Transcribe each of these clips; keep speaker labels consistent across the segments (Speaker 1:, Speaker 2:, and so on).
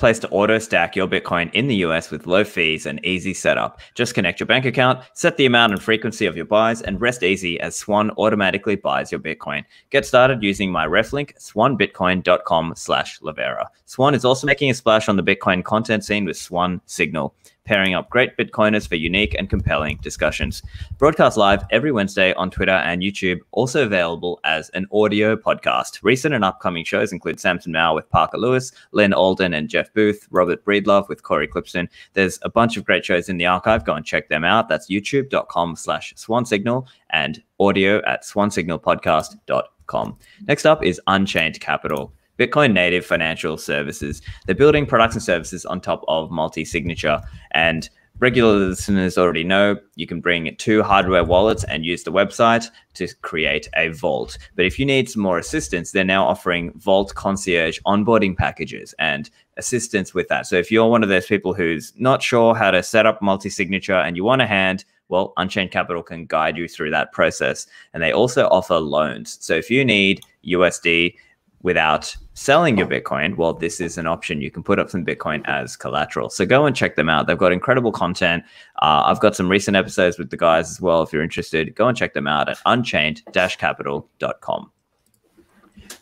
Speaker 1: place to auto stack your Bitcoin in the US with low fees and easy setup. Just connect your bank account, set the amount and frequency of your buys, and rest easy as Swan automatically buys your Bitcoin. Get started using my ref link, swanbitcoin.com slash Livera. Swan is also making a splash on the Bitcoin content scene with Swan Signal pairing up great Bitcoiners for unique and compelling discussions. Broadcast live every Wednesday on Twitter and YouTube, also available as an audio podcast. Recent and upcoming shows include Samson Mow with Parker Lewis, Lyn Alden and Jeff Booth, Robert Breedlove with Cory Klippsten. There's a bunch of great shows in the archive. Go and check them out. That's youtube.com slash swansignal and audio at swansignalpodcast.com. Next up is Unchained Capital. Bitcoin native financial services. They're building products and services on top of multi signature. And regular listeners already know you can bring two hardware wallets and use the website to create a vault. But if you need some more assistance, they're now offering Vault Concierge onboarding packages and assistance with that. So if you're one of those people who's not sure how to set up multi signature and you want a hand, well, Unchained Capital can guide you through that process. And they also offer loans. So if you need USD, without selling your Bitcoin, well, this is an option. You can put up some Bitcoin as collateral. So go and check them out. They've got incredible content. Uh, I've got some recent episodes with the guys as well. If you're interested, go and check them out at unchained-capital.com.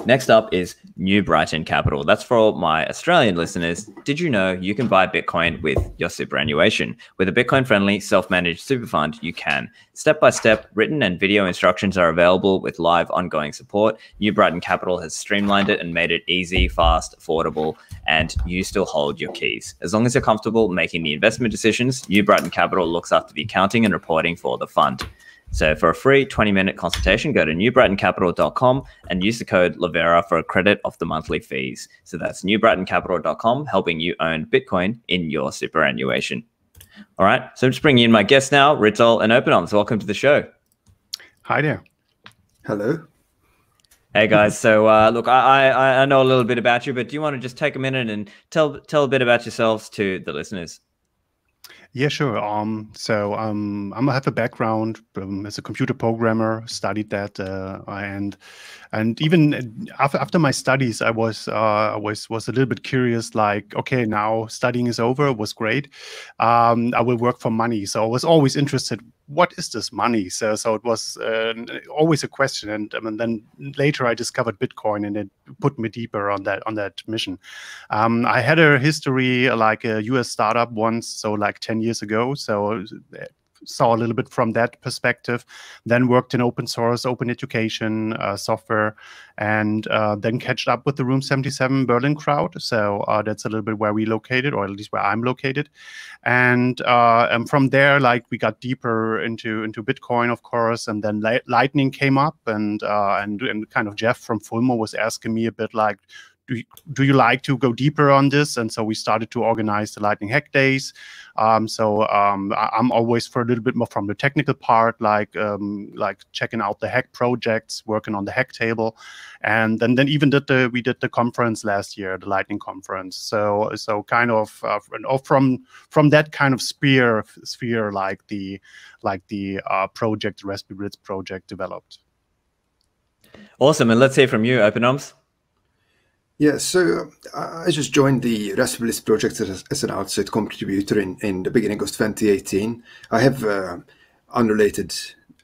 Speaker 1: Next up is New Brighton Capital. That's for all my Australian listeners. Did you know you can buy Bitcoin with your superannuation? With a Bitcoin friendly, self managed super fund, you can. Step by step, written and video instructions are available with live ongoing support. New Brighton Capital has streamlined it and made it easy, fast, affordable, and you still hold your keys. As long as you're comfortable making the investment decisions, New Brighton Capital looks after the accounting and reporting for the fund. So for a free 20 minute consultation, go to newbrightoncapital.com and use the code Livera for a credit off the monthly fees. So that's newbrightoncapital.com, helping you own Bitcoin in your superannuation. All right. So I'm just bringing in my guests now, Rootzoll and OpenOms. Welcome to the show.
Speaker 2: Hi there.
Speaker 3: Hello.
Speaker 1: Hey guys, so uh, look, I, I I know a little bit about you, but do you want to just take a minute and tell tell a bit about yourselves to the listeners?
Speaker 2: Yeah, sure. Um, so um, I have a background um, as a computer programmer, studied that, uh, and and even after, after my studies, I was uh, was was a little bit curious. Like, okay, now studying is over, was great. Um, I will work for money. So I was always interested what is this money? So, so it was uh, always a question, and, um, and then later I discovered Bitcoin, and it put me deeper on that on that mission. Um, I had a history like a U.S. startup once, so like ten years ago. So saw a little bit from that perspective. Then worked in open source, open education uh, software, and uh, then catched up with the Room 77 Berlin crowd. So uh, that's a little bit where we located, or at least where I'm located. And, uh, and from there, like we got deeper into into Bitcoin, of course, and then Lightning came up, and uh, and and kind of Jeff from Fulmo was asking me a bit like, do you, do you like to go deeper on this? And so we started to organize the Lightning Hack Days. Um, so um, I, am always for a little bit more from the technical part, like um, like checking out the hack projects, working on the hack table, and then then even did the we did the conference last year, the Lightning conference. So so kind of uh, from from that kind of sphere sphere like the like the uh, project RaspiBlitz project developed.
Speaker 1: Awesome, and let's hear from you, OpenOms.
Speaker 3: Yeah, so uh, I just joined the RaspiBlitz project as, as, an outside contributor in, in the beginning of 2018. I have uh, unrelated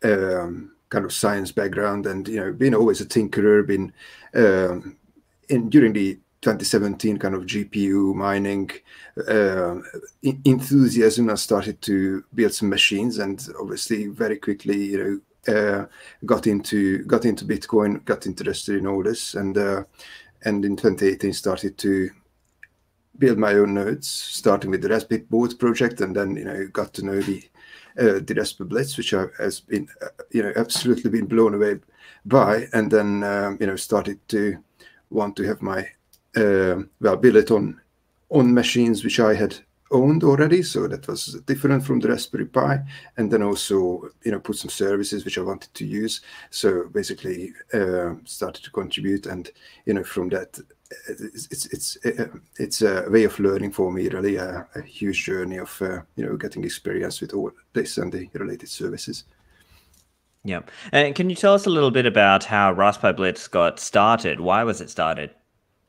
Speaker 3: um, kind of science background and, you know, been always a tinkerer, been um, in during the 2017 kind of GPU mining uh, enthusiasm, I started to build some machines and obviously very quickly, you know, uh, got into got into Bitcoin, got interested in all this, and uh, and in 2018 started to build my own nodes, starting with the RaspiBolt project, and then you know got to know the uh, the RaspiBlitz, which I, has been uh, you know absolutely been blown away by, and then um, you know started to want to have my uh, well build it on on machines which I had owned already, so that was different from the Raspberry Pi, and then also you know put some services which I wanted to use. So basically, uh, started to contribute, and you know from that, it's it's it's, a way of learning for me, really a, a huge journey of uh, you know getting experience with all this and the related services.
Speaker 1: Yeah, and can you tell us a little bit about how RaspiBlitz got started? Why was it started?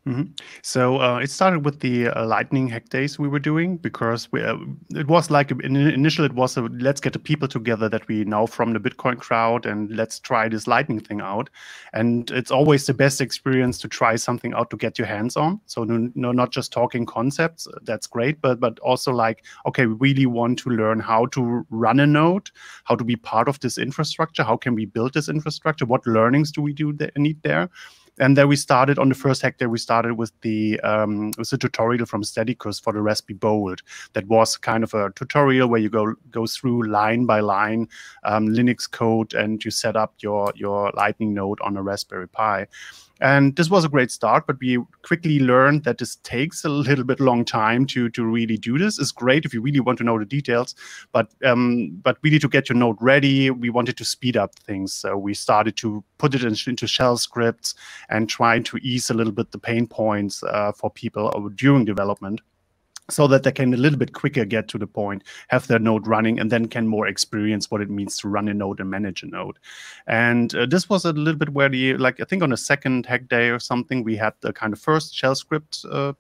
Speaker 2: Mm-hmm. So uh, it started with the uh, Lightning Hack Days we were doing because we, uh, it was like in, initial it was a let's get the people together that we know from the Bitcoin crowd and let's try this Lightning thing out. And it's always the best experience to try something out to get your hands on. So no, no not just talking concepts, that's great, but but also like okay, we really want to learn how to run a node, how to be part of this infrastructure, how can we build this infrastructure, what learnings do we do need there and then we started on the first hack. We started with the um, with a tutorial from Stadicus for the RaspiBolt. That was kind of a tutorial where you go go through line by line um, Linux code and you set up your your Lightning node on a Raspberry Pi. And this was a great start, but we quickly learned that this takes a little bit long time to to really do this. It's great if you really want to know the details, but um, but really to get your node ready, we wanted to speed up things. So we started to put it in, into shell scripts and try to ease a little bit the pain points uh, for people during development so that they can a little bit quicker get to the point, have their node running, and then can more experience what it means to run a node and manage a node. And uh, this was a little bit where the, like, I think on the second hack day or something, we had the kind of first shell script uh,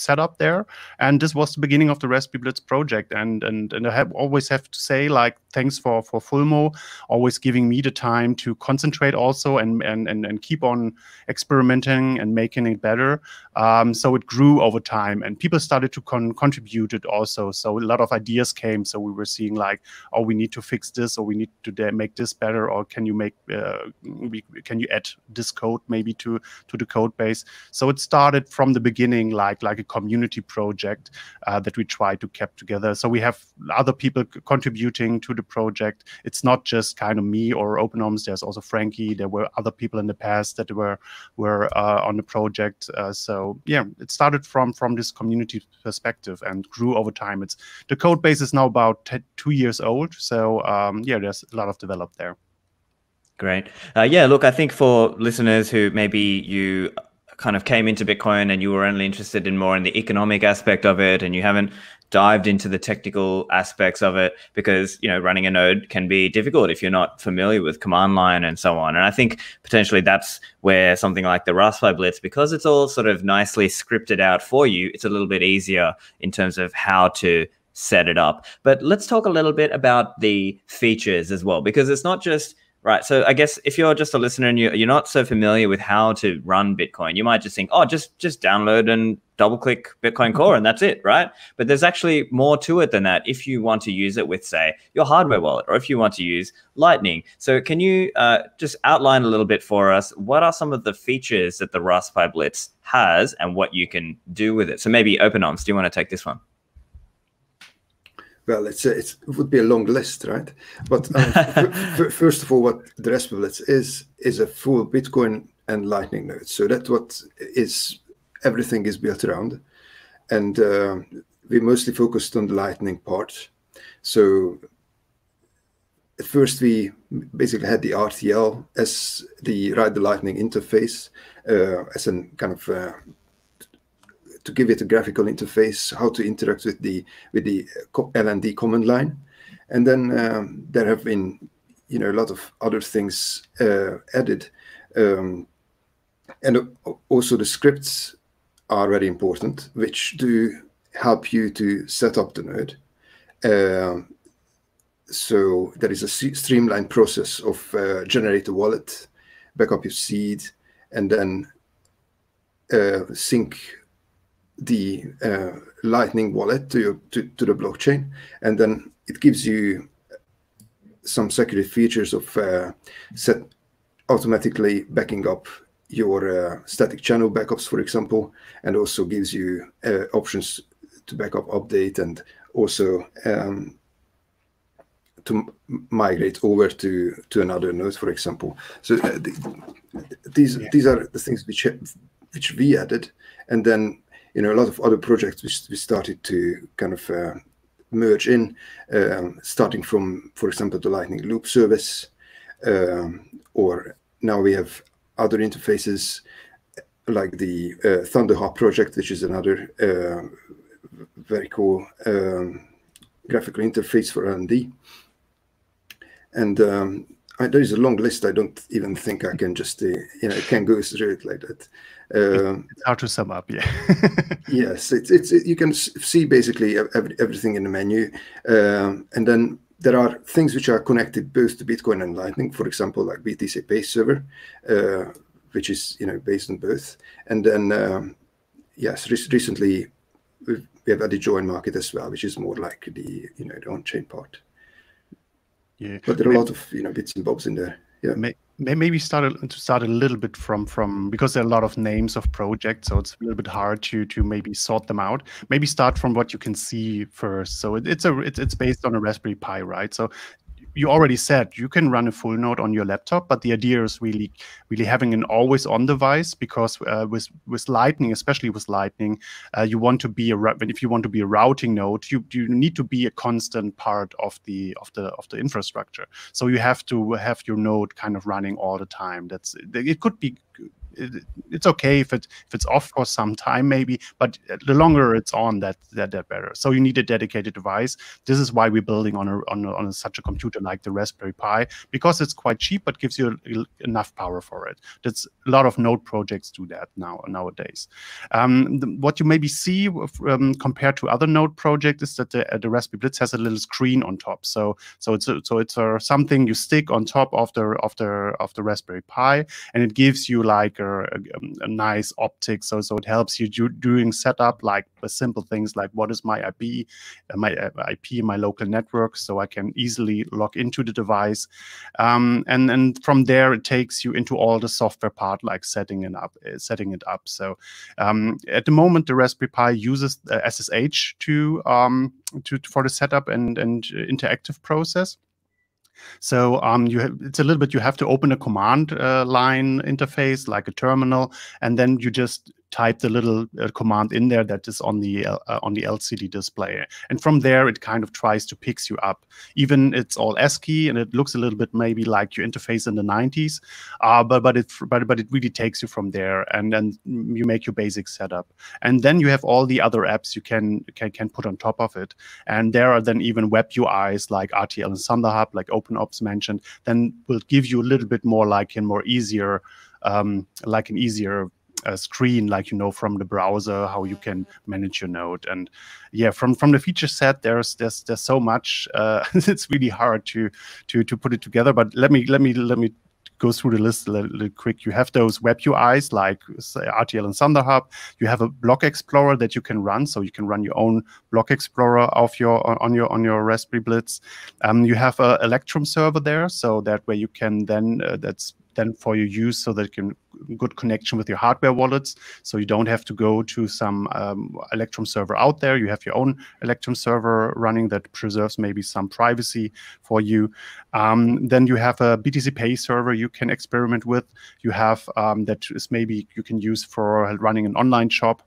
Speaker 2: set up there. And this was the beginning of the RaspiBlitz project. And and and I have always have to say like thanks for for Fulmo, always giving me the time to concentrate also and and and, and keep on experimenting and making it better. Um, so it grew over time, and people started to con- contribute it also. So a lot of ideas came. So we were seeing like, oh, we need to fix this, or we need to make this better, or can you make uh, we, can you add this code maybe to to the code base? So it started from the beginning like like a community project uh, that we try to keep together. So we have other people contributing to the project. It's not just kind of me or OpenOMS. There's also Frankie. There were other people in the past that were were uh, on the project. Uh, yeah, it started from from this community perspective and grew over time. It's the code base is now about two years old. So um, yeah, there's a lot of develop there.
Speaker 1: Great. Uh, yeah, look, I think for listeners who maybe you kind of came into Bitcoin and you were only interested in more in the economic aspect of it and you haven't dived into the technical aspects of it because you know running a node can be difficult if you're not familiar with command line and so on. And i think potentially that's where something like the RaspiBlitz because it's all sort of nicely scripted out for you it's a little bit easier in terms of how to set it up. But let's talk a little bit about the features as well because it's not just Right. So I guess if you're just a listener and you, you're not so familiar with how to run Bitcoin, you might just think, oh, just just download and double click Bitcoin Core and that's it, right? But there's actually more to it than that if you want to use it with, say, your hardware wallet or if you want to use Lightning. So can you uh, just outline a little bit for us? What are some of the features that the RaspiBlitz has and what you can do with it? So maybe OpenOMS, do you want to take this one?
Speaker 3: Well, it's, a, it's, it would be a long list, right? But um, first of all, what the RaspiBlitz is is a full Bitcoin and Lightning node. So that's what is everything is built around, and uh, we mostly focused on the Lightning part. So at first we basically had the RTL as the Ride the Lightning interface uh, as a kind of uh, to give it a graphical interface, how to interact with the with the LND command line, and then um, there have been you know a lot of other things uh, added, um, and also the scripts are very important, which do help you to set up the node. Uh, so there is a streamlined process of uh, generate a wallet, back up your seed, and then uh, sync the uh, Lightning wallet to, your, to, to the blockchain, and then it gives you some security features of uh, set automatically backing up your uh, static channel backups, for example, and also gives you uh, options to backup update and also um, to migrate over to to another node, for example. So uh, the, these yeah. these are the things which which we added, and then you know a lot of other projects we, we started to kind of uh, merge in, um, starting from, for example, the Lightning Loop service, um, or now we have other interfaces like the uh, ThunderHub project, which is another uh, very cool um, graphical interface for LND. And I, there is a long list. I don't even think I can just, uh, you know, can go through it like that.
Speaker 2: Um, it's hard to sum up, yeah.
Speaker 3: yes, it's it's it, you can see basically every, everything in the menu, um, and then there are things which are connected both to Bitcoin and Lightning. For example, like BTC Pay server, uh, which is you know based on both, and then um, yes, re recently we have added join market as well, which is more like the you know the on-chain part.
Speaker 2: Yeah,
Speaker 3: but there are a lot of you know bits and bobs in there. Yeah.
Speaker 2: Maybe start a, to start a little bit from from because there are a lot of names of projects, so it's a little bit hard to to maybe sort them out. Maybe start from what you can see first. So it, it's a it's it's based on a Raspberry Pi, right? So you already said you can run a full node on your laptop, but the idea is really, really having an always on device because uh, with with Lightning, especially with Lightning, uh, you want to be a if you want to be a routing node, you you need to be a constant part of the of the of the infrastructure. So you have to have your node kind of running all the time. That's it could be it, it's okay if it if it's off for some time maybe, but the longer it's on, that that that better. So you need a dedicated device. This is why we're building on a, on, a, on a, such a computer like the Raspberry Pi because it's quite cheap but gives you enough power for it. That's a lot of node projects do that now nowadays. Um, the, what you maybe see um, compared to other node projects is that the, uh, the RaspiBlitz has a little screen on top. So so it's a, so it's a, something you stick on top of the of the of the Raspberry Pi, and it gives you like a, a, nice optic. So so it helps you do, doing setup like simple things like what is my IP, uh, my uh, IP my local network, so I can easily log into the device. Um, and and from there it takes you into all the software part like setting it up, uh, setting it up. So um, at the moment the Raspberry Pi uses SSH to um, to for the setup and and interactive process. So um, you have, it's a little bit you have to open a command uh, line interface like a terminal, and then you just type the little uh, command in there that is on the uh, on the LCD display, and from there it kind of tries to picks you up. Even it's all ASCII and it looks a little bit maybe like your interface in the 90s, uh, but but it but but it really takes you from there, and then you make your basic setup, and then you have all the other apps you can can can put on top of it, and there are then even web UIs like RTL and ThunderHub, like OpenOMS mentioned, then will give you a little bit more like a more easier um, like an easier a screen like you know from the browser how you can manage your node and yeah from from the feature set there's there's there's so much uh, it's really hard to to to put it together but let me let me let me go through the list a little, little, quick. You have those web UIs like RTL and ThunderHub. You have a block explorer that you can run, so you can run your own block explorer of your on your on your RaspiBlitz. Um, you have a Electrum server there, so that way you can then uh, that's then for your use so that you can good connection with your hardware wallets. So you don't have to go to some um, Electrum server out there. You have your own Electrum server running that preserves maybe some privacy for you. Um, then you have a BTC Pay server you can experiment with. You have um, that is maybe you can use for running an online shop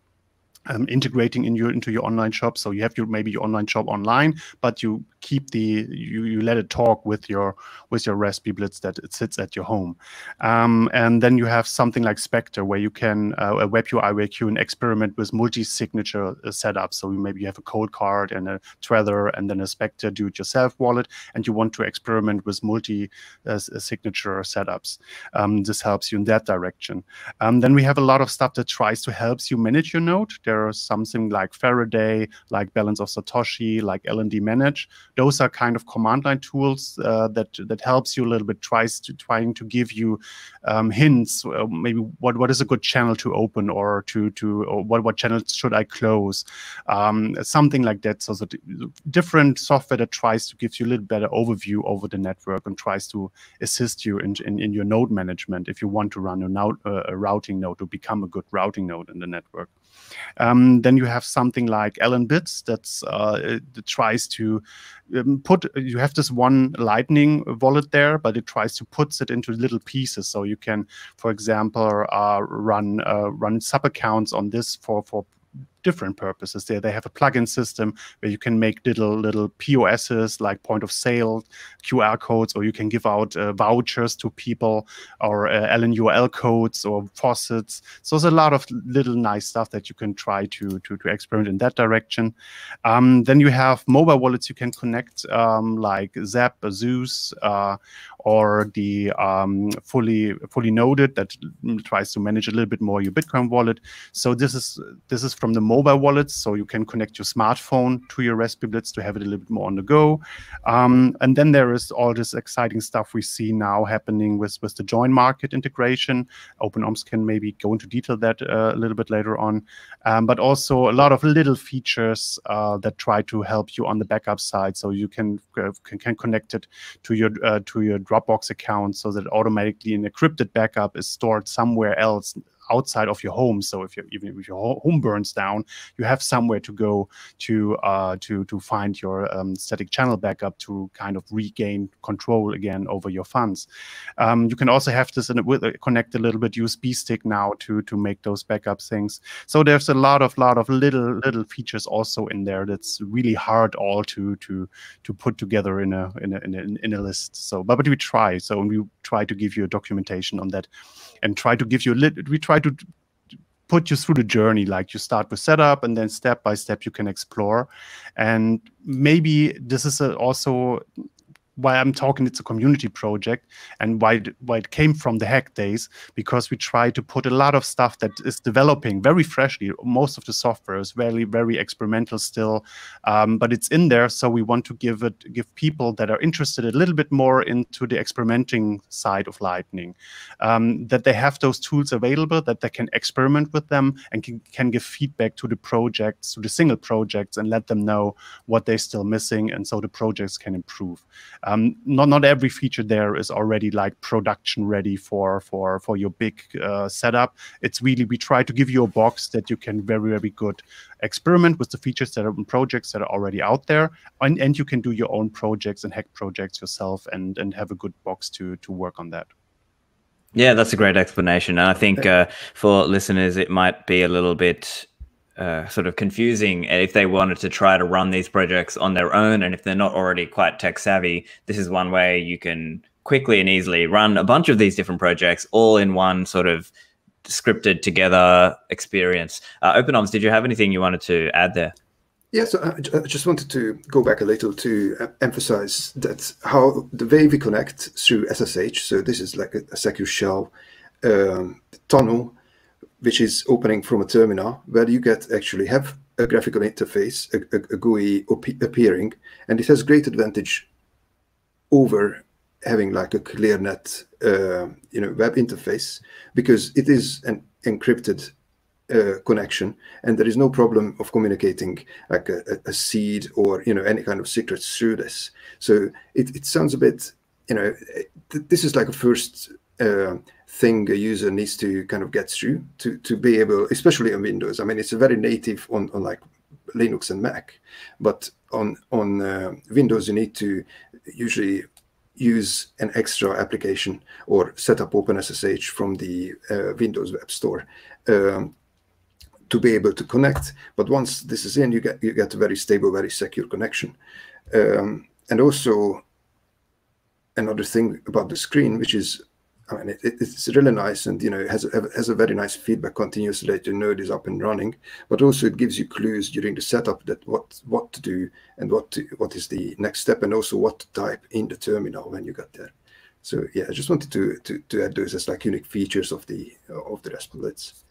Speaker 2: um, integrating in your into your online shop. So you have your maybe your online shop online, but you keep the you, you let it talk with your with your RaspiBlitz that it sits at your home. Um, and then you have something like Specter where you can uh, a web UI where you can experiment with multi-signature uh, setup. So maybe you have a cold card and a Trezor and then a Specter do-it-yourself wallet, and you want to experiment with multi-signature uh, setups. Um, this helps you in that direction. Um, then we have a lot of stuff that tries to help you manage your node. There there are something like Faraday, like Balance of Satoshi, like LND Manage. Those are kind of command line tools uh, that that helps you a little bit, tries to trying to give you um, hints, uh, maybe what what is a good channel to open or to to or what what channels should I close, um, something like that. So the different software that tries to give you a little better overview over the network and tries to assist you in in, in your node management if you want to run a, node, uh, a routing node to become a good routing node in the network. Um, then you have something like LNbits that's uh, that tries to um, put. You have this one Lightning wallet there, but it tries to puts it into little pieces. So you can, for example, uh, run uh, run sub accounts on this for for different purposes. There, they have a plugin system where you can make little little POSs like point of sale, QR codes, or you can give out uh, vouchers to people, or uh, LNURL codes or faucets. So there's a lot of little nice stuff that you can try to to, to experiment in that direction. Um, then you have mobile wallets you can connect, um, like Zap, Zeus, uh, or the um, fully fully noded that tries to manage a little bit more your Bitcoin wallet. So this is this is from the mobile wallets, so you can connect your smartphone to your RaspiBlitz to have it a little bit more on the go. Um, and then there is all this exciting stuff we see now happening with with the join market integration. OpenOMS can maybe go into detail that uh, a little bit later on, um, but also a lot of little features uh, that try to help you on the backup side, so you can uh, can, can connect it to your uh, to your Dropbox account so that automatically an encrypted backup is stored somewhere else outside of your home. So if even if your home burns down, you have somewhere to go to uh, to to find your um, static channel backup to kind of regain control again over your funds. Um, you can also have this in with connect a little bit USB stick now to to make those backup things. So there's a lot of lot of little little features also in there that's really hard all to to to put together in a in a in a, in a list. So but, but we try. So we try to give you a documentation on that and try to give you a little we try to put you through the journey like you start with setup and then step by step you can explore. And maybe this is a, also why I'm talking it's a community project and why it, why it came from the hack days because we try to put a lot of stuff that is developing very freshly. Most of the software is very very experimental still, um, but it's in there. So we want to give it give people that are interested a little bit more into the experimenting side of Lightning um, that they have those tools available that they can experiment with them and can, can give feedback to the projects to the single projects and let them know what they're still missing and so the projects can improve. Um, not not every feature there is already like production ready for for for your big uh, setup. It's really we try to give you a box that you can very very good experiment with the features that are in projects that are already out there, and, and you can do your own projects and hack projects yourself and and have a good box to to work on that.
Speaker 1: Yeah, that's a great explanation. And I think uh, for listeners, it might be a little bit uh, sort of confusing if they wanted to try to run these projects on their own and if they're not already quite tech savvy this is one way you can quickly and easily run a bunch of these different projects all in one sort of scripted together experience. Uh, OpenOMS did you have anything you wanted to add there?
Speaker 3: Yeah, so I just wanted to go back a little to uh, emphasize that how the way we connect through SSH, so this is like a, a secure shell um, tunnel which is opening from a terminal where you get actually have a graphical interface, a, a, a GUI appearing, and it has great advantage over having like a ClearNet, uh, you know, web interface because it is an encrypted uh, connection, and there is no problem of communicating like a, a, seed or you know any kind of secrets through this. So it, it sounds a bit, you know, this is like a first uh, thing a user needs to kind of get through to to be able, especially on Windows. I mean, it's a very native on, on like Linux and Mac, but on on uh, Windows you need to usually use an extra application or set up OpenSSH from the uh, Windows Web Store um, to be able to connect. But once this is in, you get you get a very stable, very secure connection. Um, and also another thing about the screen, which is I mean, it, it's really nice, and you know, has a, has a very nice feedback continuously that your node is up and running. But also, it gives you clues during the setup that what what to do and what to, what is the next step, and also what to type in the terminal when you get there. So yeah, I just wanted to to, to add those as like unique features of the of the Blitz.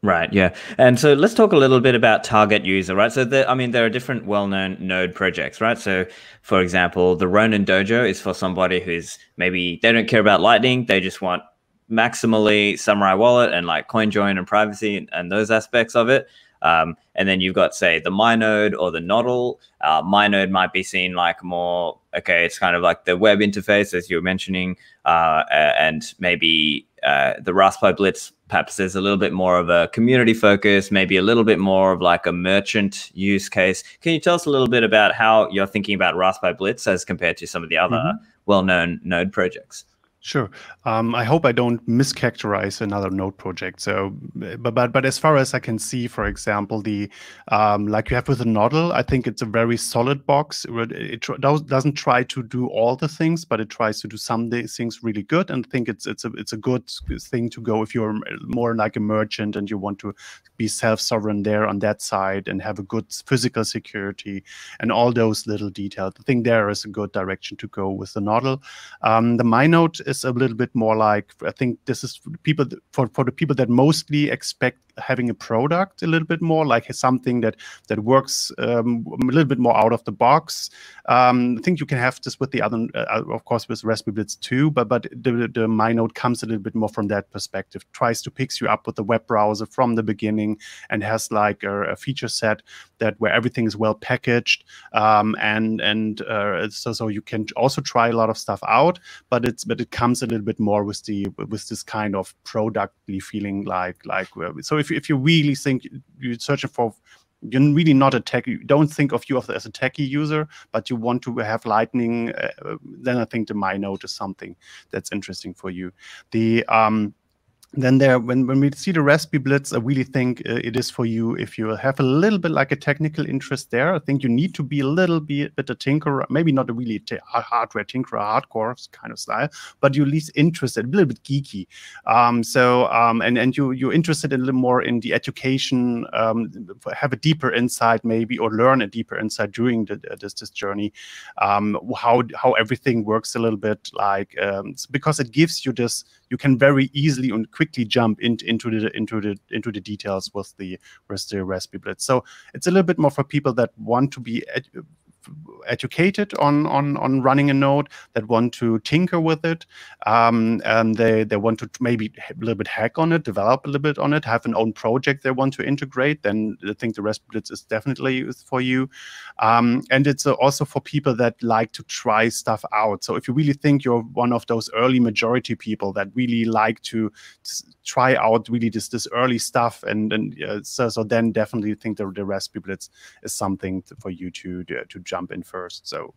Speaker 1: Right. Yeah. And so let's talk a little bit about target user, right? So I mean, there are different well-known node projects, right? So for example, the Ronin Dojo is for somebody who's maybe they don't care about Lightning. They just want maximally Samurai Wallet and like CoinJoin and privacy and, and those aspects of it. Um, and then you've got, say, the MyNode or the Nodl. Uh, MyNode might be seen like more, okay, it's kind of like the web interface, as you were mentioning, uh, and maybe uh, the RaspiBlitz perhaps there's a little bit more of a community focus, maybe a little bit more of like a merchant use case. Can you tell us a little bit about how you're thinking about RaspiBlitz as compared to some of the other mm -hmm. well-known node projects?
Speaker 2: Sure. Um, I hope I don't mischaracterize another node project. So, but but but as far as I can see, for example, the um, like you have with the Nodl, I think it's a very solid box. It, it doesn't try to do all the things, but it tries to do some things really good. And I think it's it's a it's a good thing to go if you're more like a merchant and you want to be self-sovereign there on that side and have a good physical security and all those little details. I think there is a good direction to go with the Nodl. Um, the MyNode is a little bit more like I think this is for people for for the people that mostly expect having a product a little bit more like something that that works um, a little bit more out of the box. Um, I think you can have this with the other, uh, of course, with RaspiBlitz too. But but the the MyNode comes a little bit more from that perspective. Tries to picks you up with the web browser from the beginning and has like a, a feature set that where everything is well packaged um, and and uh, so so you can also try a lot of stuff out. But it's but it comes a little bit more with the with this kind of productly feeling like like so if if if you really think you're searching for you're really not a tech don't think of you as a techie user but you want to have lightning uh, then i think the MyNode is something that's interesting for you. The um then there when, when we see the RaspiBlitz i really think uh, it is for you. If you have a little bit like a technical interest there i think you need to be a little bit, bit a tinkerer maybe not a really hardware tinkerer hardcore kind of style but you're least interested a little bit geeky. Um, so um, and and you you're interested a little more in the education um, have a deeper insight maybe or learn a deeper insight during the, this this journey. Um, how how everything works a little bit like um, because it gives you this you can very easily and quickly jump in, into the into the into the details with the with the RaspiBlitz. So it's a little bit more for people that want to be educated on on on running a node that want to tinker with it um, and they they want to maybe a little bit hack on it develop a little bit on it have an own project they want to integrate then i think the RaspiBlitz is definitely for you. Um, and it's uh, also for people that like to try stuff out. So if you really think you're one of those early majority people that really like to try out really this this early stuff and and uh, so so then definitely think the, the RaspiBlitz is something for you to to, to jump in first. So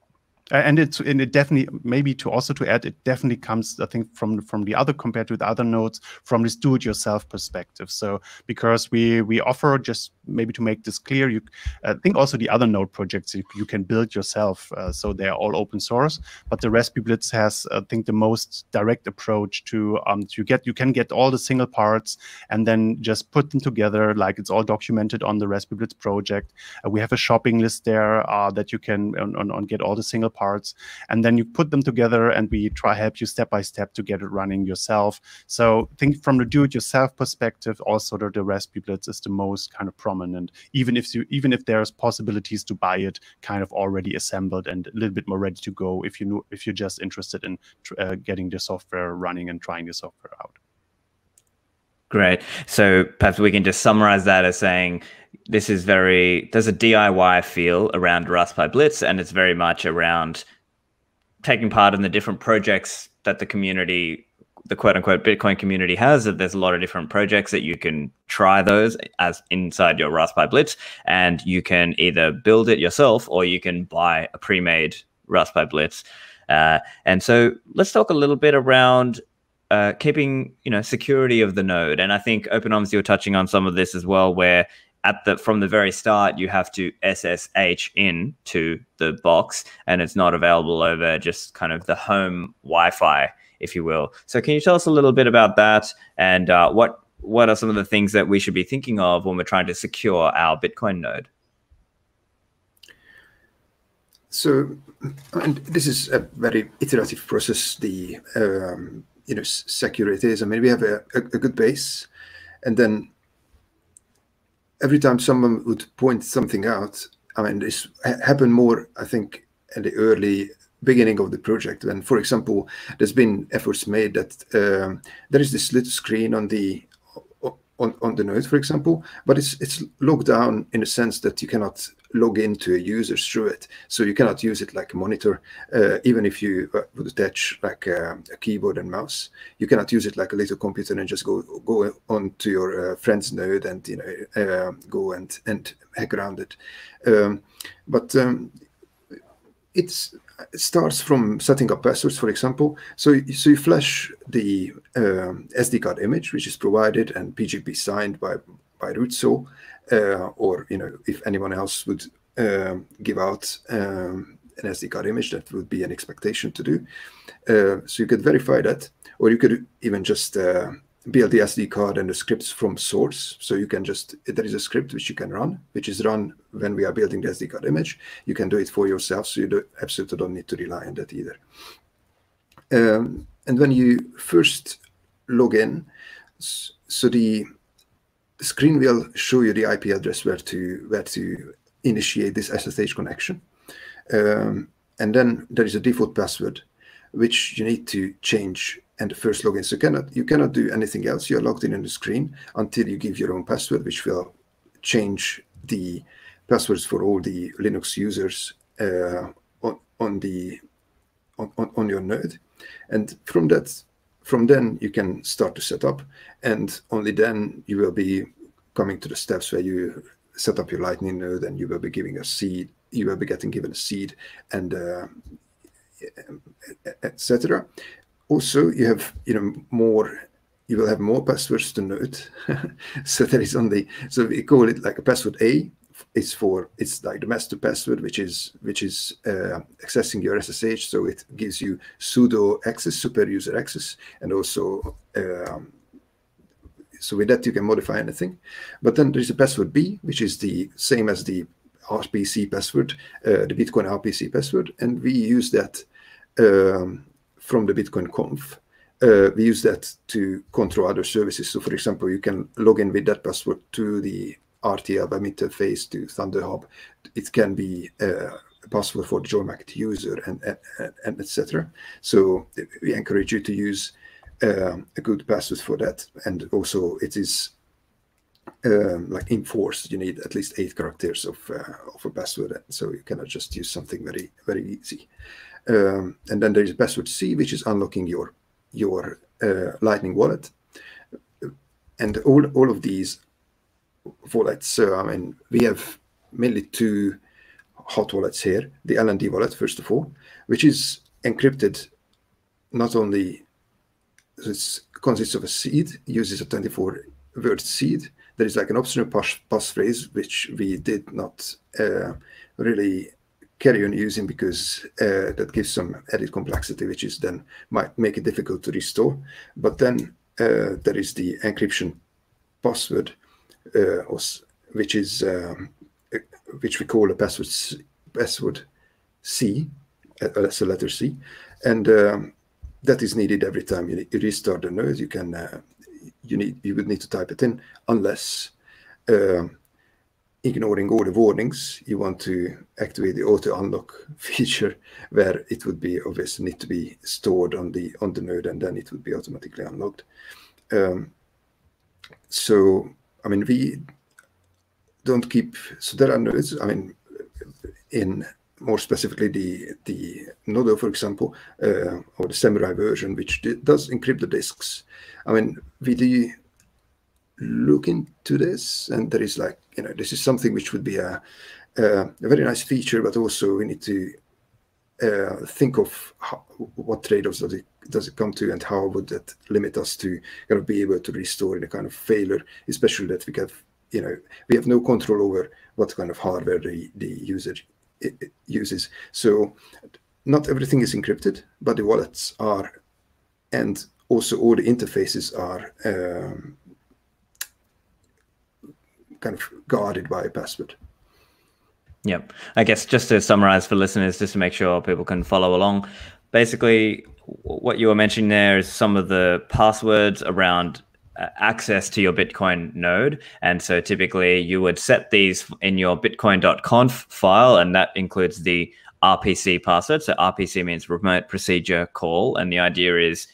Speaker 2: and it's and it definitely maybe to also to add it definitely comes i think from from the other compared to the other nodes from this do it yourself perspective so because we we offer just maybe to make this clear you i think also the other node projects you, you can build yourself uh, so they're all open source but the RaspiBlitz has i think the most direct approach to um to get you can get all the single parts and then just put them together like it's all documented on the RaspiBlitz project. Uh, we have a shopping list there uh, that you can on, on, on get all the single parts and then you put them together and we try help you step by step to get it running yourself. So think from the do-it-yourself perspective also the, the RaspiBlitz is the most kind of prominent even if you even if there's possibilities to buy it kind of already assembled and a little bit more ready to go if you know if you're just interested in uh, getting the software running and trying the software out
Speaker 1: Great. So perhaps we can just summarize that as saying this is very there's a DIY feel around RaspiBlitz, and it's very much around taking part in the different projects that the community, the quote unquote Bitcoin community has. That there's a lot of different projects that you can try those as inside your RaspiBlitz, and you can either build it yourself or you can buy a pre-made RaspiBlitz. Uh, and so let's talk a little bit around uh, keeping you know security of the node. And I think OpenOMS you're touching on some of this as well, where at the from the very start you have to SSH in to the box, and it's not available over just kind of the home Wi-Fi, if you will. So can you tell us a little bit about that and uh, what what are some of the things that we should be thinking of when we're trying to secure our Bitcoin node?
Speaker 3: So, and this is a very iterative process. The um, you know securities. I mean, we have a, a, a good base, and then every time someone would point something out, I mean, this happened more, I think, in the early beginning of the project. When, for example, there's been efforts made that um, there is this little screen on the on, on the node, for example, but it's it's locked down in a sense that you cannot log into a user through it. So you cannot use it like a monitor, uh, even if you uh, would attach like a, a, keyboard and mouse. You cannot use it like a little computer and just go go on to your uh, friend's node and you know uh, go and and hack around it. Um, but um, it's starts from setting up passwords, for example. So, so you flash the um, SD card image, which is provided and PGP signed by by Rootzoll, uh, or you know, if anyone else would um, give out um, an SD card image, that would be an expectation to do. Uh, so you could verify that, or you could even just uh, build the SD card and the scripts from source. So you can just, there is a script which you can run, which is run when we are building the SD card image. You can do it for yourself, so you do, absolutely don't need to rely on that either. Um, and when you first log in, so the screen will show you the IP address where to where to initiate this SSH connection. Um, and then there is a default password, which you need to change and the first login. So you cannot you cannot do anything else. You're logged in on the screen until you give your own password, which will change the passwords for all the Linux users uh, on, on the on, on your node. And from that, from then you can start to set up, and only then you will be coming to the steps where you set up your Lightning node, and you will be giving a seed. You will be getting given a seed, and uh, etc also you have you know more you will have more passwords to note. So there is only so we call it like a password a it's for it's like the master password which is which is uh, accessing your ssh so it gives you sudo access super user access and also um, so with that you can modify anything. But then there's a password b which is the same as the rpc password uh, the bitcoin rpc password. And we use that um, from the Bitcoin conf. Uh, we use that to control other services. So, for example, you can log in with that password to the RTL web interface to ThunderHub. It can be uh, a password for the JoinMarket user and, and, and etc. So we encourage you to use uh, a good password for that. And also it is um, like enforced. You need at least eight characters of, uh, of a password. So you cannot just use something very, very easy. Um, and then there is password C, which is unlocking your your uh, Lightning wallet. And all all of these wallets. So I mean, we have mainly two hot wallets here. The LND wallet, first of all, which is encrypted. Not only it consists of a seed, uses a 24 word seed. There is like an optional pass passphrase which we did not uh, really carry on using because uh, that gives some added complexity, which is then might make it difficult to restore. But then uh, there is the encryption password, uh, which is um, which we call a password password C, as a letter C, and um, that is needed every time you, you restart the node. You can uh, you need you would need to type it in unless um, ignoring all the warnings, you want to activate the auto unlock feature where it would be obviously need to be stored on the on the node and then it would be automatically unlocked. Um, so I mean we don't keep so there are nodes. I mean in more specifically the the Nodo, for example, uh, or the Samurai version, which does encrypt the disks. I mean, we do look into this and there is like you know this is something which would be a, a very nice feature but also we need to uh, think of how, what trade-offs does it does it come to and how would that limit us to kind of be able to restore in a kind of failure especially that we have you know we have no control over what kind of hardware the, the user uses. So not everything is encrypted but the wallets are and also all the interfaces are um, kind of guarded by a password.
Speaker 1: Yep. I guess just to summarize for listeners, just to make sure people can follow along, basically what you were mentioning there is some of the passwords around access to your Bitcoin node. And so typically you would set these in your bitcoin.conf file, and that includes the RPC password. So RPC means remote procedure call. And the idea is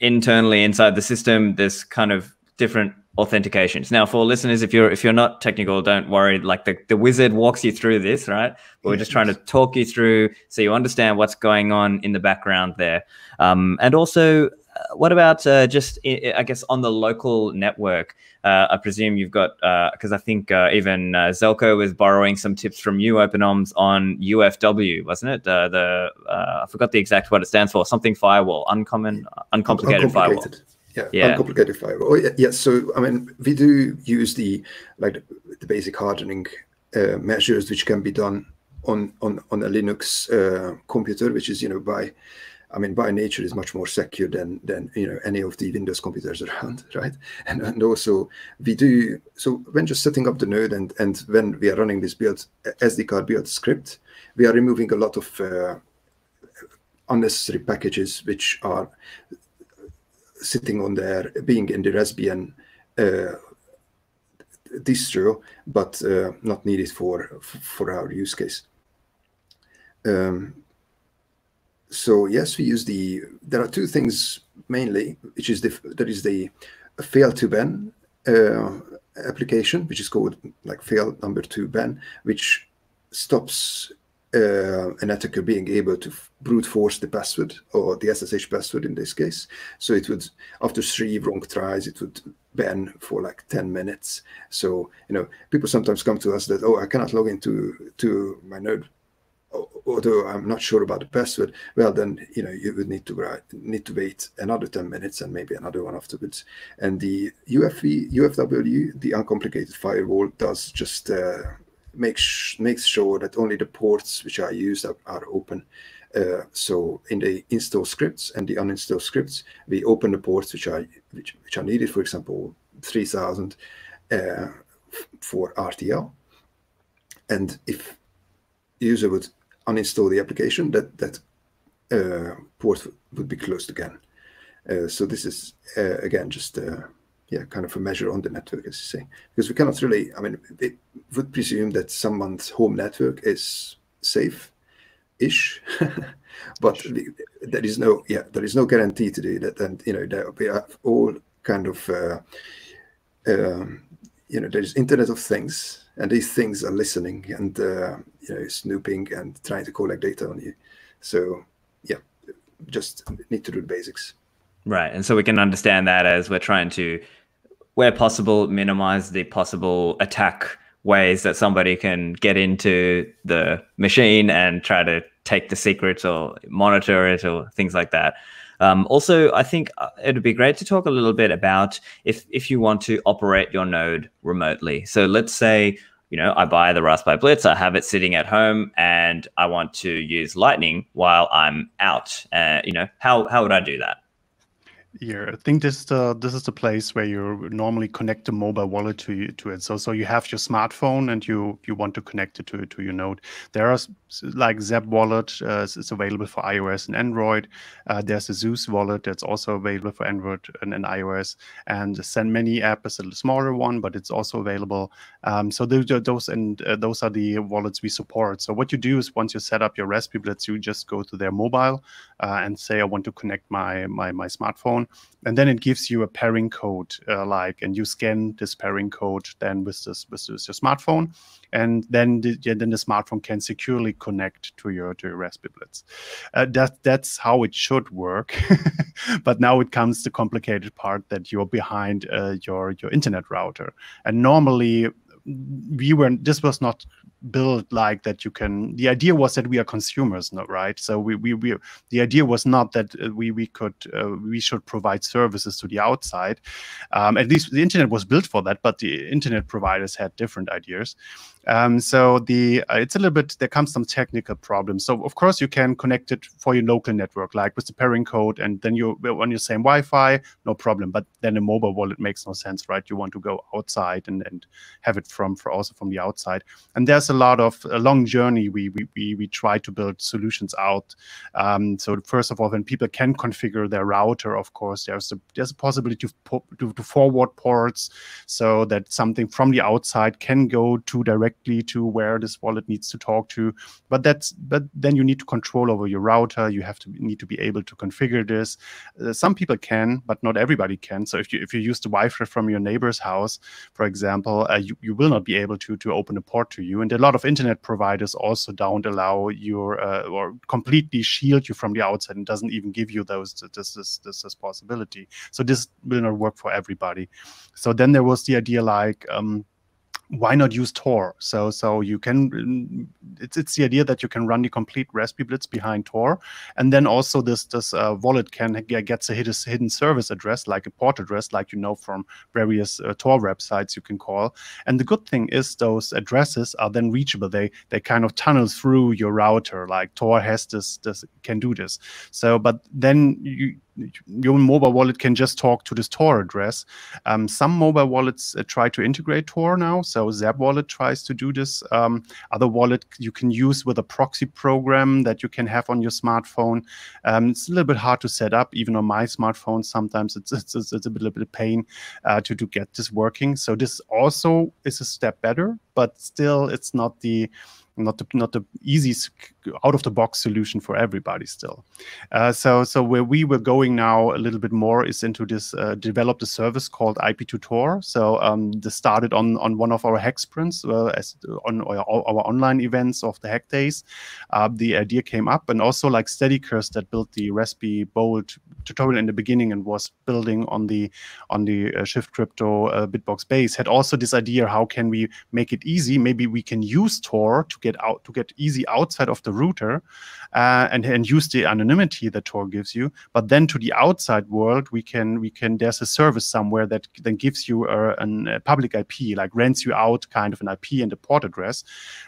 Speaker 1: internally inside the system, this kind of different authentications. Now, for listeners, if you're if you're not technical, don't worry. Like the, the wizard walks you through this, right? But we're just trying to talk you through so you understand what's going on in the background there. Um, and also, what about uh, just I guess on the local network? Uh, I presume you've got because uh, I think uh, even uh, Zelko was borrowing some tips from you, OpenOMS, on UFW, wasn't it? the I forgot the exact what it stands for. Something firewall, uncommon, uncomplicated, uncomplicated. firewall.
Speaker 3: Yeah, yeah, uncomplicated. Oh, yeah, yeah, So I mean, we do use the like the, basic hardening uh, measures, which can be done on on on a Linux uh, computer, which is you know by I mean, by nature is much more secure than than you know any of the Windows computers around, right? And and also we do so when just setting up the node and and when we are running this build uh, SD card build script, we are removing a lot of uh, unnecessary packages which are sitting on there, being in the Raspbian uh, distro, but uh, not needed for for our use case. Um, so yes, we use the. There are two things mainly, which is the that is the fail to ban uh, application, which is called like fail number two ban, which stops uh, an attacker being able to brute force the password or the SSH password in this case. So it would, after three wrong tries, it would ban for like 10 minutes. So, you know, people sometimes come to us that, oh, I cannot log into to my node although I'm not sure about the password, well, then you know you would need to write, need to wait another 10 minutes and maybe another one afterwards. And the UFV, UFW, the uncomplicated firewall, does just uh, make sh makes sure that only the ports which are used are, are open. Uh, so in the install scripts and the uninstall scripts, we open the ports which are which, which are needed. For example, 3000 uh, for RTL. And if user would uninstall the application, that that uh, port would be closed again. Uh, so this is uh, again just uh, yeah, kind of a measure on the network, as you say, because we cannot really. I mean, it would presume that someone's home network is safe-ish, but the, there is no yeah, there is no guarantee to do that. And you know, there we have all kind of uh, um, you know, there is Internet of Things, and these things are listening and uh, you know snooping and trying to collect data on you so yeah just need to do the basics
Speaker 1: right and so we can understand that as we're trying to where possible minimize the possible attack ways that somebody can get into the machine and try to take the secrets or monitor it or things like that um, also, I think uh, it would be great to talk a little bit about if if you want to operate your node remotely. So let's say you know I buy the RaspiBlitz, I have it sitting at home, and I want to use Lightning while I'm out. Uh, you know how how would I do that?
Speaker 2: Yeah, I think this is the this is the place where you normally connect the mobile wallet to to it. So so you have your smartphone and you you want to connect it to to your node. There are like Zap Wallet uh, is available for iOS and Android. Uh, there's a Zeus wallet that's also available for Android and, and iOS. And the SendMany app is a smaller one, but it's also available. Um, so those those and uh, those are the wallets we support. So what you do is once you set up your RaspiBlitz, you just go to their mobile uh, and say I want to connect my my my smartphone and then it gives you a pairing code uh, like and you scan this pairing code then with this with, this, your smartphone and then the, then the smartphone can securely connect to your to your RaspiBlitz. Uh, that that's how it should work but now it comes the complicated part that you're behind uh, your your internet router. And normally we were this was not built like that you can the idea was that we are consumers no, right so we, we we the idea was not that uh, we we could uh, we should provide services to the outside um, at least the internet was built for that but the internet providers had different ideas um, so the uh, it's a little bit there comes some technical problems. So of course you can connect it for your local network, like with the pairing code, and then you on your same Wi-Fi, no problem. But then a mobile wallet makes no sense, right? You want to go outside and, and have it from for also from the outside. And there's a lot of a long journey. We we we, we try to build solutions out. Um, so first of all, when people can configure their router, of course, there's a there's a possibility to, to, to forward ports so that something from the outside can go to directly to where this wallet needs to talk to. But that's but then you need to control over your router. You have to need to be able to configure this. Uh, some people can, but not everybody can. So if you if you use the Wi-Fi from your neighbor's house, for example, uh, you, you will not be able to to open a port to you. And a lot of internet providers also don't allow your uh, or completely shield you from the outside and doesn't even give you those this, this this this possibility. So this will not work for everybody. So then there was the idea like. Um, why not use Tor? So so you can mm, it's it's the idea that you can run the complete RaspiBlitz behind Tor, and then also this this uh, wallet can get gets a hidden service address like a port address, like you know from various uh, Tor websites you can call. And the good thing is those addresses are then reachable. They they kind of tunnel through your router. Like Tor has this this can do this. So but then you your mobile wallet can just talk to this Tor address. Um, some mobile wallets uh, try to integrate Tor now. So Zap Wallet tries to do this. Um, other wallet you can use with a proxy program that you can have on your smartphone. Um, it's a little bit hard to set up, even on my smartphone. Sometimes it's it's, it's, it's a a bit of pain uh, to to get this working. So this also is a step better, but still it's not the not the not the easy out of the box solution for everybody still. Uh, so so where we were going now a little bit more is into this uh, developed a service called IP2Tor. So um, this started on on one of our hack sprints uh, as on our, our, online events of the hack days. Uh, the idea came up, and also like Stadicus that built the RaspiBolt tutorial in the beginning and was building on the on the uh, Shift Crypto uh, Bitbox base had also this idea: how can we make it easy? Maybe we can use Tor to get out to get easy outside of the router uh, and, and use the anonymity that Tor gives you. But then to the outside world, we can we can there's a service somewhere that then gives you a, a public IP, like rents you out kind of an IP and a port address.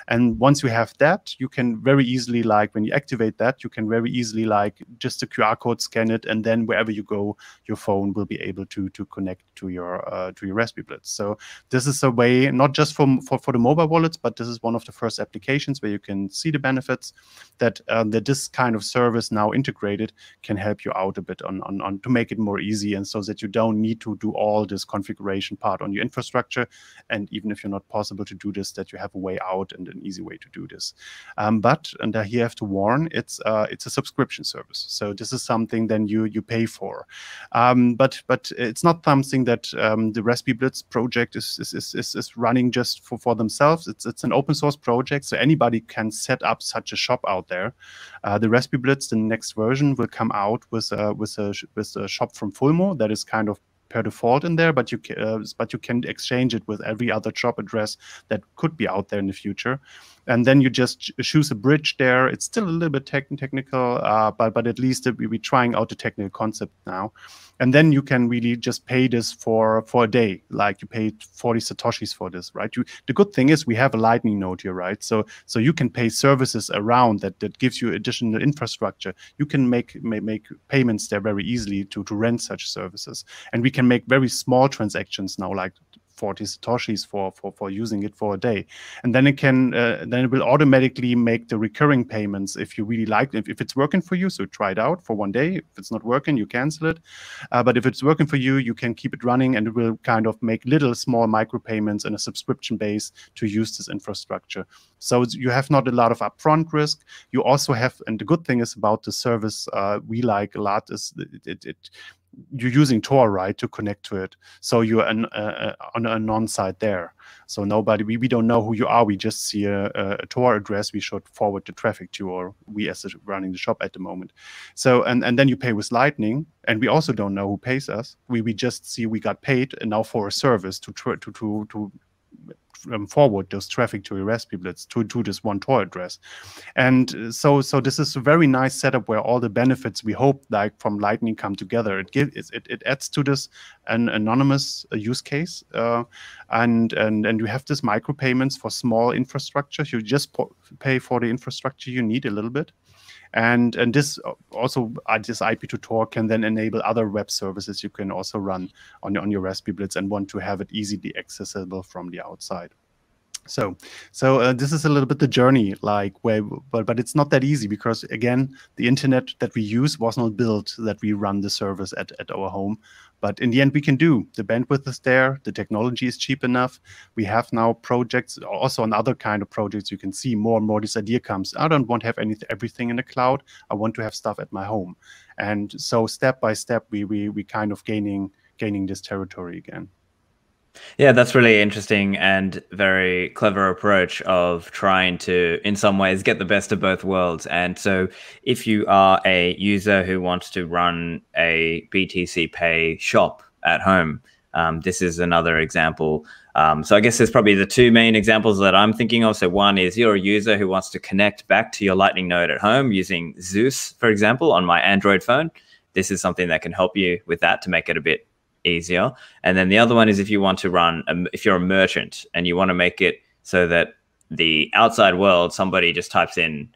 Speaker 2: And once you have that, you can very easily like when you activate that, you can very easily like just a QR code scan it, and then wherever you go, your phone will be able to to connect to your uh, to your RaspiBlitz. So this is a way not just for, for for the mobile wallets, but this is one of the first applications where you can see the benefits that um, that this kind of service now integrated can help you out a bit on, on, on to make it more easy and so that you don't need to do all this configuration part on your infrastructure. And even if you're not possible to do this, that you have a way out and an easy way to do this. Um, but, and I here have to warn, it's uh, it's a subscription service. So this is something then you you pay for. Um, but but it's not something that um, the RaspiBlitz project is, is, is, is running just for, for themselves. It's, it's an open source project, so anybody can set up such a shop out there. Uh, the RaspiBlitz, the next version, will come out with a, with a with a shop from Fulmo that is kind of per default in there, but you uh, but you can exchange it with every other shop address that could be out there in the future and then you just choose a bridge there. It's still a little bit tech technical, uh, but but at least we're trying out the technical concept now. And then you can really just pay this for for a day, like you paid 40 satoshis for this, right? You, the good thing is we have a Lightning node here, right? So so you can pay services around that that gives you additional infrastructure. You can make make, make payments there very easily to to rent such services, and we can make very small transactions now, like 40 satoshis for for for using it for a day. And then it can uh, then it will automatically make the recurring payments if you really like if, if it's working for you so try it out for one day. If it's not working you cancel it. Uh, but if it's working for you you can keep it running and it will kind of make little small micro payments in a subscription base to use this infrastructure. So you have not a lot of upfront risk. You also have and the good thing is about the service uh, we like a lot is it, it, it you're using Tor, right, to connect to it. So you're an, uh, on a non-site there. So nobody, we, we don't know who you are. We just see a, a, Tor address we should forward the traffic to, or we as running the shop at the moment. So and and then you pay with Lightning, and we also don't know who pays us. We we just see we got paid, and now for a service to to to to um, forward those traffic to RaspiBlitz to, to this one Tor address. And uh, so so this is a very nice setup where all the benefits we hope like from Lightning come together. It gives it, it adds to this an anonymous uh, use case, uh, and and and you have this micropayments for small infrastructure. You just pay for the infrastructure you need a little bit and and this also uh, this IP2Tor can then enable other web services you can also run on on your RaspiBlitz and want to have it easily accessible from the outside. So, so uh, this is a little bit the journey, like where, but but it's not that easy because again, the internet that we use was not built that we run the service at at our home. But in the end, we can do. The bandwidth is there. The technology is cheap enough. We have now projects, also on other kind of projects. You can see more and more this idea comes. I don't want to have anything, everything in the cloud. I want to have stuff at my home. And so step by step, we we we kind of gaining gaining this territory again.
Speaker 1: Yeah, that's really interesting and very clever approach of trying to, in some ways, get the best of both worlds. And so, if you are a user who wants to run a BTC Pay shop at home, um, this is another example. Um, so, I guess there's probably the two main examples that I'm thinking of. So, one is you're a user who wants to connect back to your Lightning node at home using Zeus, for example, on my Android phone. This is something that can help you with that to make it a bit easier. And then the other one is if you want to run, if you're a merchant and you want to make it so that the outside world, somebody just types in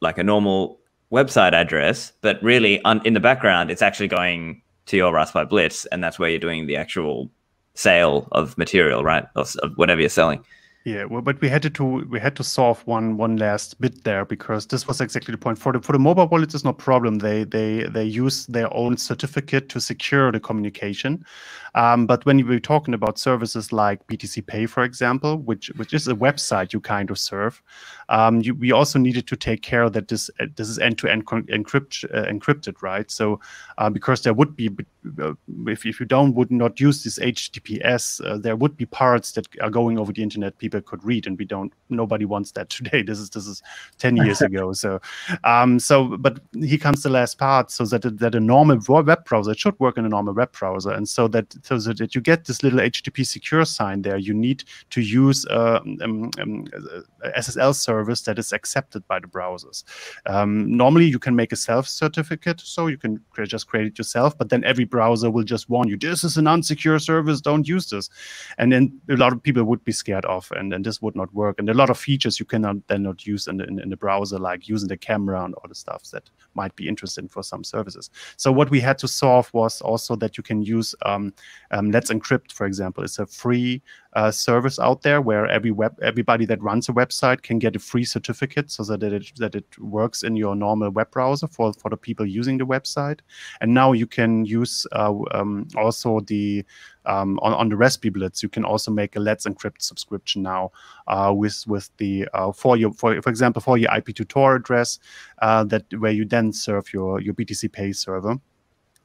Speaker 1: like a normal website address, but really un, in the background, it's actually going to your RaspiBlitz, and that's where you're doing the actual sale of material, right? Or, of whatever you're selling.
Speaker 2: Yeah, well, but we had to we had to solve one one last bit there because this was exactly the point. For the for the mobile wallets, it's no problem. They they they use their own certificate to secure the communication. Um, but when we're talking about services like BTC Pay, for example, which which is a website you kind of serve, um, you, we also needed to take care that this uh, this is end to end encrypt, uh, encrypted, right? So uh, because there would be uh, if if you don't would not use this HTTPS, uh, there would be parts that are going over the internet people could read, and we don't. Nobody wants that today. This is this is ten years ago. So um, so but here comes the last part. So that that a normal web browser should work in a normal web browser, and so that so that you get this little HTTP secure sign there, you need to use uh, um, um, SSL service that is accepted by the browsers. Um, normally, you can make a self certificate, so you can just create it yourself, but then every browser will just warn you, this is an unsecure service, don't use this. And then a lot of people would be scared off, and then this would not work. And a lot of features you cannot then not use in the, in, in the browser, like using the camera and all the stuff that might be interesting for some services. So what we had to solve was also that you can use um, um, Let's Encrypt, for example. It's a free uh, service out there where every web everybody that runs a website can get a free certificate so that it that it works in your normal web browser for for the people using the website. And now you can use uh, um, also the um, on, on the RaspiBlitz, you can also make a Let's Encrypt subscription now uh, with with the uh, for your for for example for your IP2 Tor address uh, that where you then serve your your BTC Pay server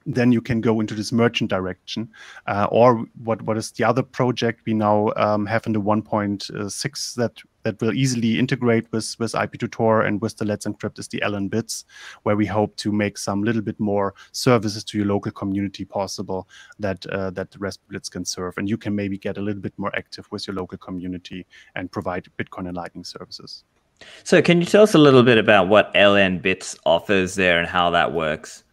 Speaker 2: then you can go into this merchant direction. Uh, or what what is the other project we now um, have in the 1.6 that that will easily integrate with with IP2 Tor and with the Let's Encrypt is the LN-Bits, where we hope to make some little bit more services to your local community possible that uh, that the RaspiBlitz can serve, and you can maybe get a little bit more active with your local community and provide Bitcoin and Lightning services.
Speaker 1: So, can you tell us a little bit about what LN-Bits offers there and how that works?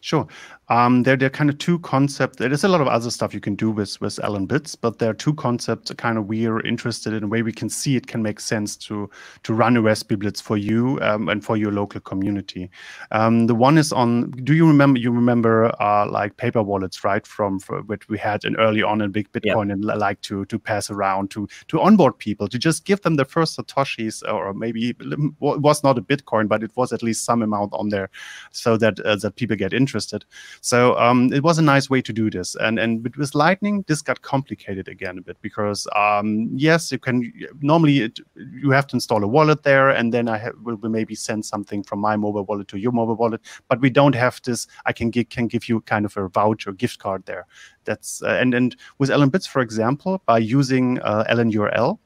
Speaker 2: Sure. Um, there, there are kind of two concepts. There's a lot of other stuff you can do with with LN-Bits, but there are two concepts kind of we are interested in, a way we can see it can make sense to to run a RaspiBlitz for you um, and for your local community. Um, the one is on. Do you remember? You remember uh, like paper wallets, right? From, from what we had in early on in Big Bitcoin, and like to to pass around to to onboard people to just give them the first satoshis, or maybe it was not a Bitcoin, but it was at least some amount on there, so that uh, that people get interested. So um, it was a nice way to do this. And and with Lightning, this got complicated again a bit because um, yes, you can normally it, you have to install a wallet there, and then I will, maybe send something from my mobile wallet to your mobile wallet. But we don't have this. I can can give you kind of a voucher gift card there. That's uh, and and with LN-Bits, for example, by using uh, LNURL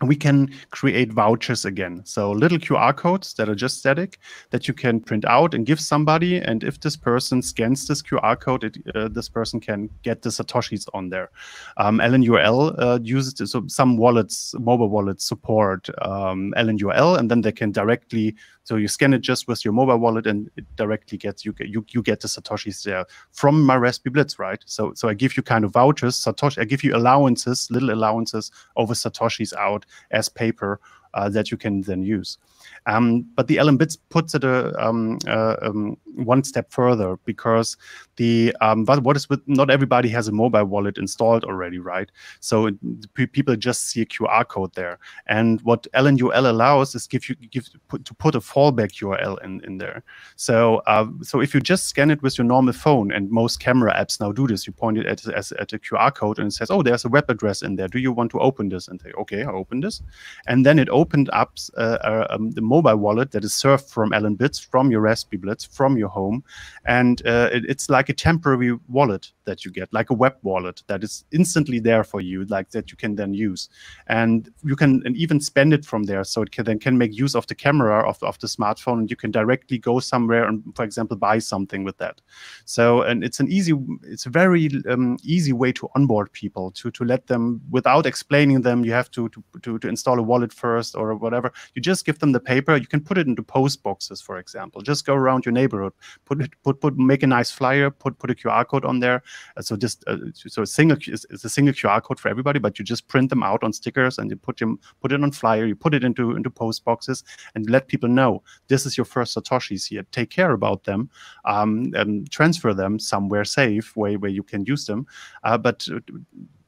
Speaker 2: we can create vouchers again. So little QR codes that are just static that you can print out and give somebody. And if this person scans this QR code, it, uh, this person can get the Satoshis on there. Um, LNURL uh, uses so some wallets, mobile wallets support um, LNURL, and then they can directly so you scan it just with your mobile wallet, and it directly gets you you you get the satoshis there from my RaspiBlitz, right? So so I give you kind of vouchers, satoshi. I give you allowances, little allowances over satoshis out as paper uh, that you can then use. Um, but the LN-Bits puts it a, um, uh, um, one step further because the um, but what is with not everybody has a mobile wallet installed already, right? So it, people just see a QR code there, and what LNURL allows is give you give put, to put a fallback URL in in there. So uh, so if you just scan it with your normal phone, and most camera apps now do this, you point it at as, at a QR code and it says, oh, there's a web address in there. Do you want to open this? And say, okay, I open this, and then it opened up uh, uh, um, the mobile wallet that is served from LNbits, from your RaspiBlitz, from your home, and uh, it, it's like a temporary wallet that you get, like a web wallet that is instantly there for you, like that you can then use, and you can and even spend it from there, so it can then can make use of the camera of, of the smartphone, and you can directly go somewhere and, for example, buy something with that. So, and it's an easy, it's a very um, easy way to onboard people to to let them without explaining them. You have to to to, to install a wallet first or whatever. You just give them the paper. You can put it into post boxes, for example. Just go around your neighborhood, put it, put put make a nice flyer, put put a QR code on there. Uh, so just uh, so a single it's a single QR code for everybody, but you just print them out on stickers and you put them put it on flyer. You put it into into post boxes and let people know this is your first satoshis here. Take care about them um, and transfer them somewhere safe way where you can use them. Uh, but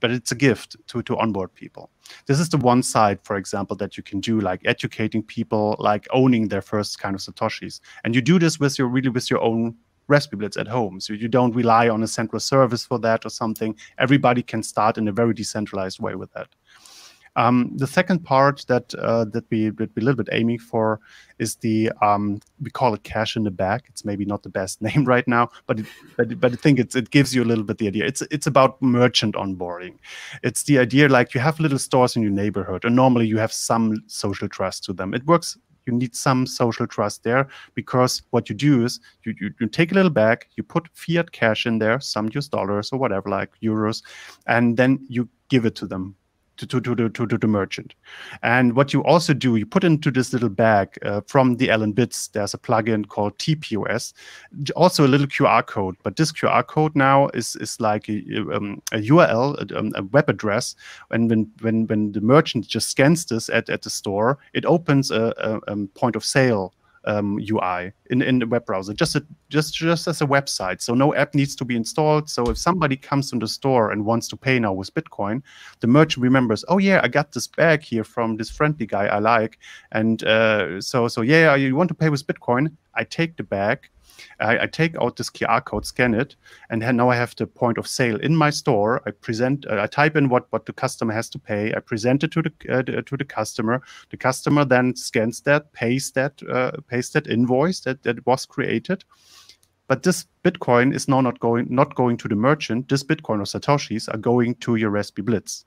Speaker 2: but it's a gift to to onboard people. This is the one side, for example, that you can do, like educating people, like owning their first kind of satoshis, and you do this with your really with your own RaspiBlitz at home. So you don't rely on a central service for that or something. Everybody can start in a very decentralized way with that. Um, the second part that uh, that we that we a little bit aiming for is the um, we call it cash in the bag. It's maybe not the best name right now, but it, but, but I think it's, it gives you a little bit the idea. It's it's about merchant onboarding. It's the idea like you have little stores in your neighborhood, and normally you have some social trust to them. It works you need some social trust there because what you do is you, you, you, take a little bag, you put fiat cash in there, some US dollars or whatever, like euros, and then you give it to them to, to, to, to, to the merchant. And what you also do, you put into this little bag uh, from the LNbits, there's a plugin called TPOS, also a little QR code. But this QR code now is, is like a, um, a URL, a, um, a, web address. And when, when, when the merchant just scans this at, at the store, it opens a, a, a point of sale um, UI in, in the web browser, just a, just just as a website. So no app needs to be installed. So if somebody comes to the store and wants to pay now with Bitcoin, the merchant remembers, oh yeah, I got this bag here from this friendly guy I like, and uh, so so yeah, you want to pay with Bitcoin? I take the bag, I, I, take out this QR code, scan it, and now I have the point of sale in my store. I present, uh, I type in what what the customer has to pay. I present it to the uh, to the customer. The customer then scans that, pays that, uh, pays that invoice that that was created. But this Bitcoin is now not going not going to the merchant. This Bitcoin or satoshis are going to your RaspiBlitz.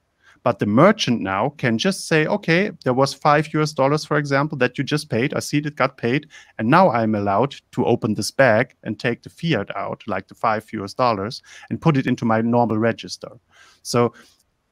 Speaker 2: But the merchant now can just say, okay, there was five US dollars, for example, that you just paid. I see it got paid. And now I'm allowed to open this bag and take the fiat out, like the five US dollars, and put it into my normal register. So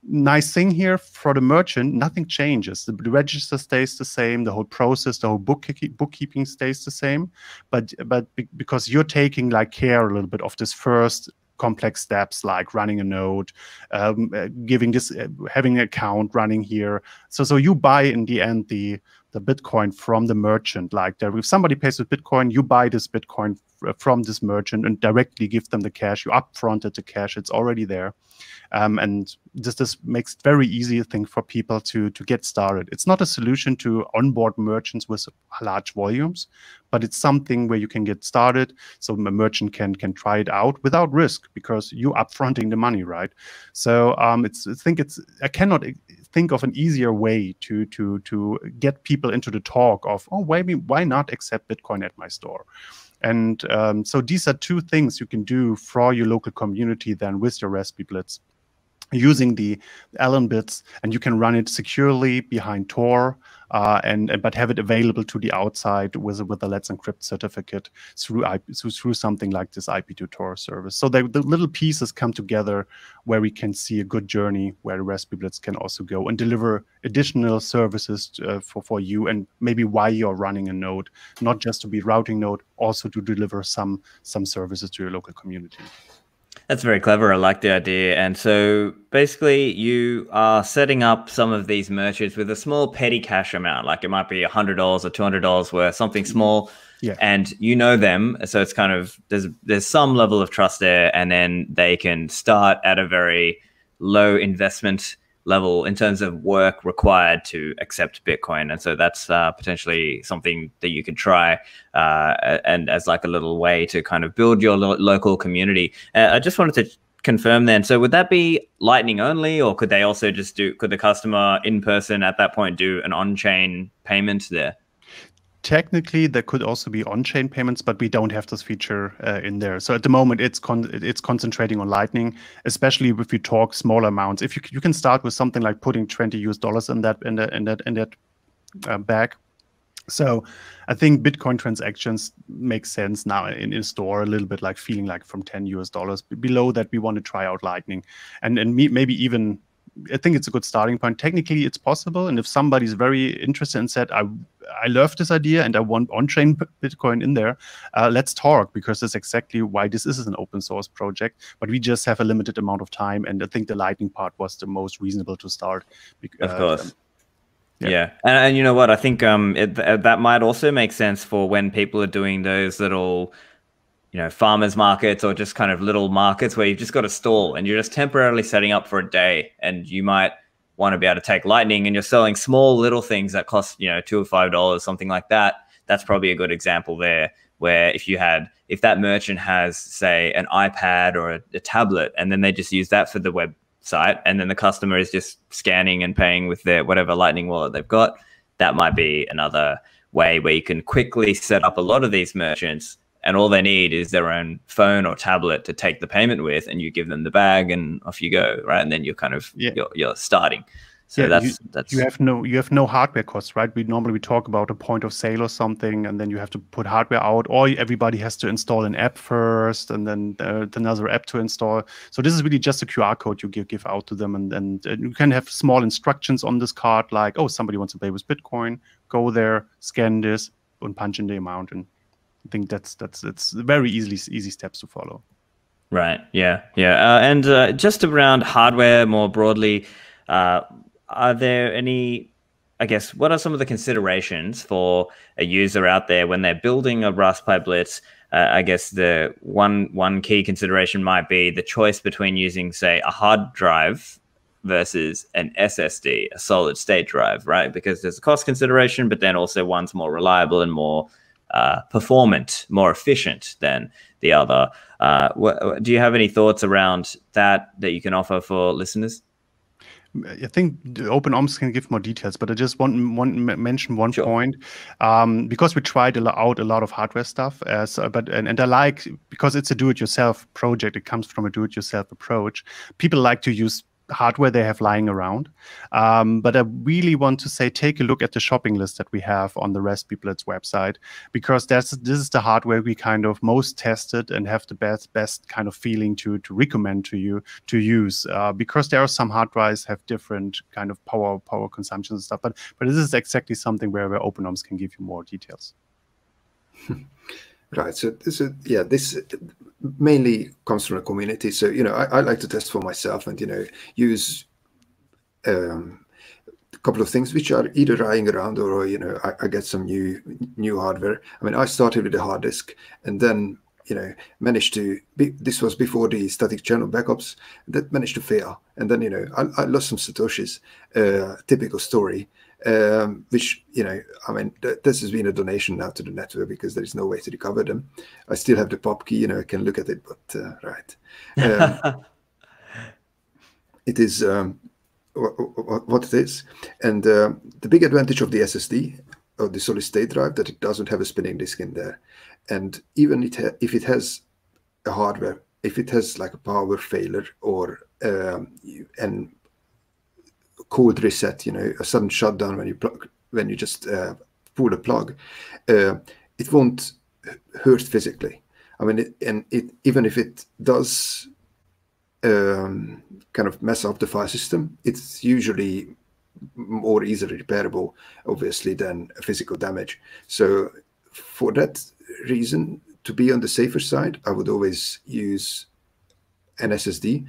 Speaker 2: nice thing here for the merchant, nothing changes. The, register stays the same, the whole process, the whole bookkeeping stays the same. But but because you're taking like care a little bit of this first complex steps like running a node, um, uh, giving this, uh, having an account running here. So, so you buy in the end the the Bitcoin from the merchant. Like there, if somebody pays with Bitcoin, you buy this Bitcoin from this merchant and directly give them the cash. You upfronted the cash; it's already there. Um, and this this makes it very easy thing for people to to get started. It's not a solution to onboard merchants with large volumes, but it's something where you can get started, so a merchant can can try it out without risk because you upfronting the money, right? So um, it's I think it's I cannot think of an easier way to to to get people into the talk of oh maybe why not accept Bitcoin at my store. And um, so these are two things you can do for your local community then with your RaspiBlitz using the LNbits, and you can run it securely behind Tor, uh, and, but have it available to the outside with with a Let's Encrypt certificate through IP, through, through something like this IP2 Tor service. So the, the little pieces come together where we can see a good journey where RaspiBlitz can also go and deliver additional services uh, for for you and maybe why you're running a node, not just to be routing node, also to deliver some some services to your local community.
Speaker 1: That's very clever. I like the idea. And so basically, you are setting up some of these merchants with a small petty cash amount, like it might be $100 or $200 worth, something small. Yeah. And you know them. So it's kind of, there's, there's some level of trust there. And then they can start at a very low investment level in terms of work required to accept Bitcoin. And so that's uh, potentially something that you could try uh, and as like a little way to kind of build your lo local community. Uh, I just wanted to confirm then. So would that be Lightning only, or could they also just do? Could the customer in person at that point do an on-chain payment there?
Speaker 2: Technically there could also be on-chain payments but we don't have this feature uh, in there. So at the moment it's con- it's concentrating on lightning especially if you talk smaller amounts. If you, you can start with something like putting 20 us dollars in that in that in that in that uh, bag. So i think bitcoin transactions make sense now in, in store a little bit like feeling like from 10 us dollars. Below that we want to try out lightning. And and maybe even I think it's a good starting point. Technically, it's possible, and if somebody's very interested and said, "I I love this idea and I want on-chain Bitcoin in there. Uh, let's talk because that's exactly why this is an open source project. But we just have a limited amount of time, and I think the Lightning part was the most reasonable to start.
Speaker 1: Of uh, course. Um, yeah. yeah. And, and you know what? I think um, it, that might also make sense for when people are doing those little, you know, farmers markets or just kind of little markets where you've just got a stall and you're just temporarily setting up for a day and you might – want to be able to take lightning and you're selling small little things that cost you know two or five dollars something like that. That's probably a good example there where if you had if that merchant has say an ipad or a, a tablet and then they just use that for the website and then the customer is just scanning and paying with their whatever lightning wallet they've got that might be another way where you can quickly set up a lot of these merchants and all they need is their own phone or tablet to take the payment with and you give them the bag and off you go right and then you're kind of yeah. you're, you're starting so yeah, that's
Speaker 2: you,
Speaker 1: that's
Speaker 2: you have no you have no hardware costs, right? We normally we talk about a point of sale or something, and then you have to put hardware out, or everybody has to install an app first, and then uh, another app to install. So this is really just a QR code you give give out to them, and and, and you can have small instructions on this card, like oh somebody wants to pay with Bitcoin, go there, scan this, and punch in the amount, and I think that's that's it's very easily easy steps to follow.
Speaker 1: Right. Yeah. Yeah. Uh, and uh, just around hardware more broadly, uh, are there any? I guess what are some of the considerations for a user out there when they're building a RaspiBlitz? Uh, I guess the one one key consideration might be the choice between using, say, a hard drive versus an SSD, a solid state drive, right? Because there's a cost consideration, but then also one's more reliable and more uh, performant, more efficient than the other. Uh, what, do you have any thoughts around that that you can offer for listeners?
Speaker 2: I think OpenOMS can give more details, but I just want, want mention one sure. point um, because we tried out a lot of hardware stuff. As uh, but and, and I like because it's a do-it-yourself project. It comes from a do-it-yourself approach. People like to use hardware they have lying around. Um, but I really want to say, take a look at the shopping list that we have on the RaspiBlitz website, because that's this is the hardware we kind of most tested and have the best best kind of feeling to to recommend to you to use. Uh, because there are some hard drives have different kind of power power consumption and stuff. But but this is exactly something where where OpenOMS can give you more details.
Speaker 3: Right. So is yeah, this mainly comes from a community. So you know, I, I like to test for myself and you know use um, a couple of things which are either lying around or you know I, I get some new new hardware. I mean, I started with a hard disk and then you know managed to be, this was before the static channel backups that managed to fail and then you know i, I lost some satoshis uh, typical story um, which you know, I mean, th this has been a donation now to the network because there is no way to recover them. I still have the pop key, you know, I can look at it, but uh, right, um, it is um, what it is, and uh, the big advantage of the SSD or the solid state drive that it doesn't have a spinning disk in there, and even it if it has a hardware, if it has like a power failure or um, and cold reset, you know, a sudden shutdown when you plug, when you just uh, pull a plug, uh, it won't hurt physically. I mean, it, and it even if it does um, kind of mess up the file system, it's usually more easily repairable, obviously, than physical damage. So for that reason, to be on the safer side, I would always use an SSD,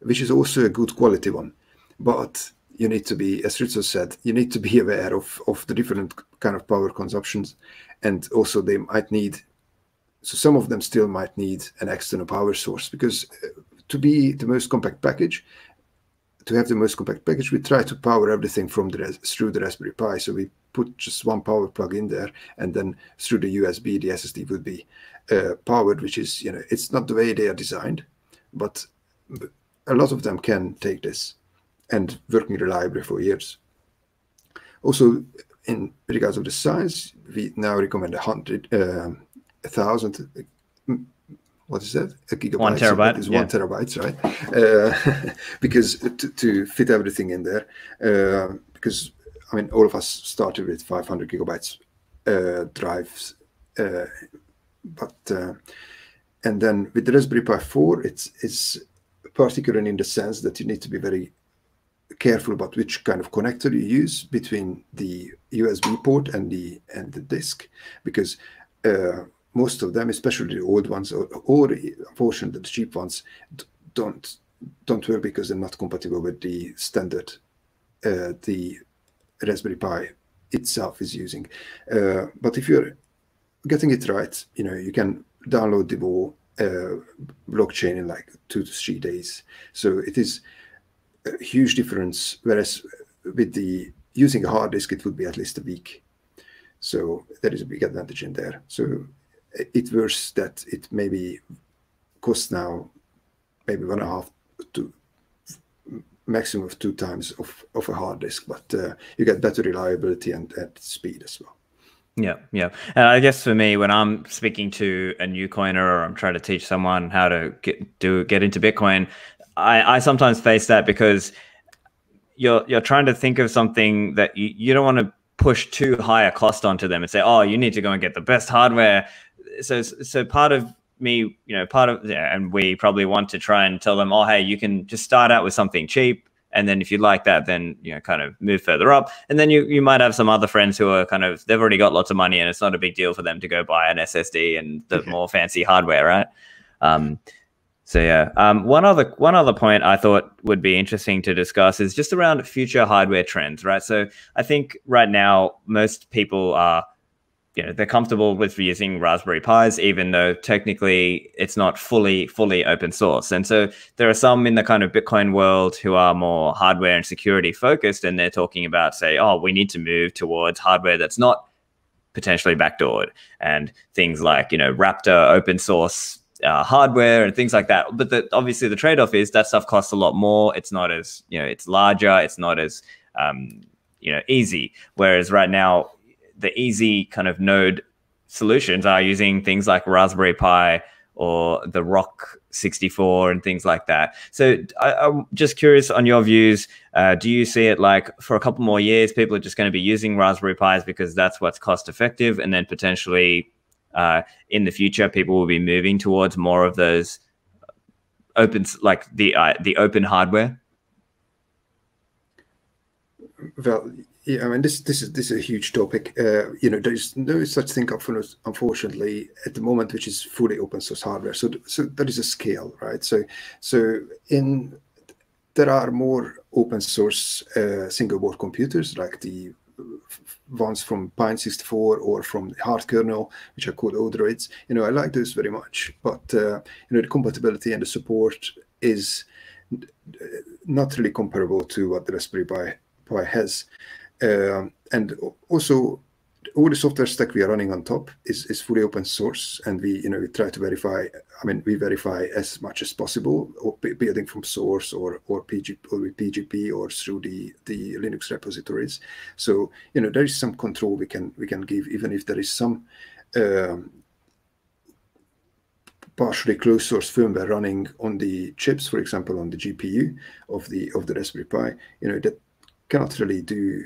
Speaker 3: which is also a good quality one. But you need to be, as Ritso said, you need to be aware of, of the different kind of power consumptions. And also they might need, so some of them still might need an external power source because uh, to be the most compact package, to have the most compact package, we try to power everything from the through the Raspberry Pi. So we put just one power plug in there, and then through the USB, the SSD would be uh, powered, which is you know it's not the way they are designed, but a lot of them can take this and working reliably for years. Also, in regards of the size, we now recommend a hundred, uh, a thousand. What is that?
Speaker 1: A gigabyte. One terabyte.
Speaker 3: Is yeah. one terabyte, right? Uh, because to, to, fit everything in there, uh, because I mean, all of us started with 500 gigabytes uh, drives, uh, but uh, and then with the Raspberry Pi 4, it's it's particular in the sense that you need to be very careful about which kind of connector you use between the USB port and the and the disk, because uh, most of them, especially the old ones, or, or unfortunately the cheap ones, don't don't work because they're not compatible with the standard uh, the Raspberry Pi itself is using. Uh, but if you're getting it right, you know you can download the whole uh, blockchain in like two to three days. So it is huge difference. Whereas with the using a hard disk, it would be at least a week. So there is a big advantage in there. So it works that it maybe costs now maybe one and a half to maximum of two times of, of a hard disk, but uh, you get better reliability and, and speed as well.
Speaker 1: Yeah, yeah. And I guess for me, when I'm speaking to a new coiner or I'm trying to teach someone how to get do get into Bitcoin, I, I sometimes face that because you're you're trying to think of something that you, you don't want to push too high a cost onto them and say, oh, you need to go and get the best hardware. So so part of me, you know, part of yeah, and we probably want to try and tell them, oh, hey, you can just start out with something cheap and then if you like that then you know kind of move further up. And then you you might have some other friends who are kind of they've already got lots of money and it's not a big deal for them to go buy an ssd and the more fancy hardware right? Um, so yeah um, one other one other point i thought would be interesting to discuss is just around future hardware trends right so i think right now most people are you know they're comfortable with using Raspberry Pis, even though technically it's not fully fully open source. And so there are some in the kind of Bitcoin world who are more hardware and security focused, and they're talking about say, oh, we need to move towards hardware that's not potentially backdoored, and things like you know Raptor open source uh, hardware and things like that. But the, obviously the trade off is that stuff costs a lot more. It's not as you know it's larger. It's not as um, you know easy. Whereas right now the easy kind of node solutions are using things like Raspberry Pi or the Rock 64 and things like that. So I, am just curious on your views. Uh, do you see it like for a couple more years, people are just going to be using Raspberry Pis because that's what's cost effective, and then potentially uh, in the future, people will be moving towards more of those open, like the uh, the open hardware?
Speaker 3: Well, yeah, I mean this this is this is a huge topic. Uh, you know, there is no such thing, unfortunately, at the moment, which is fully open source hardware. So so there is a scale, right? So so in there are more open source uh, single board computers like the ones from Pine 64 or from the Hardkernel, which are called Odroids. You know, I like those very much, but uh, you know, the compatibility and the support is not really comparable to what the Raspberry Pi, Pi has. Um, and also all the software stack we are running on top is, is fully open source and we you know we try to verify i mean we verify as much as possible or building from source or or pgp or with pgp or through the the linux repositories so you know there is some control we can we can give even if there is some um, partially closed source firmware running on the chips for example on the gpu of the of the raspberry pi you know that cannot really do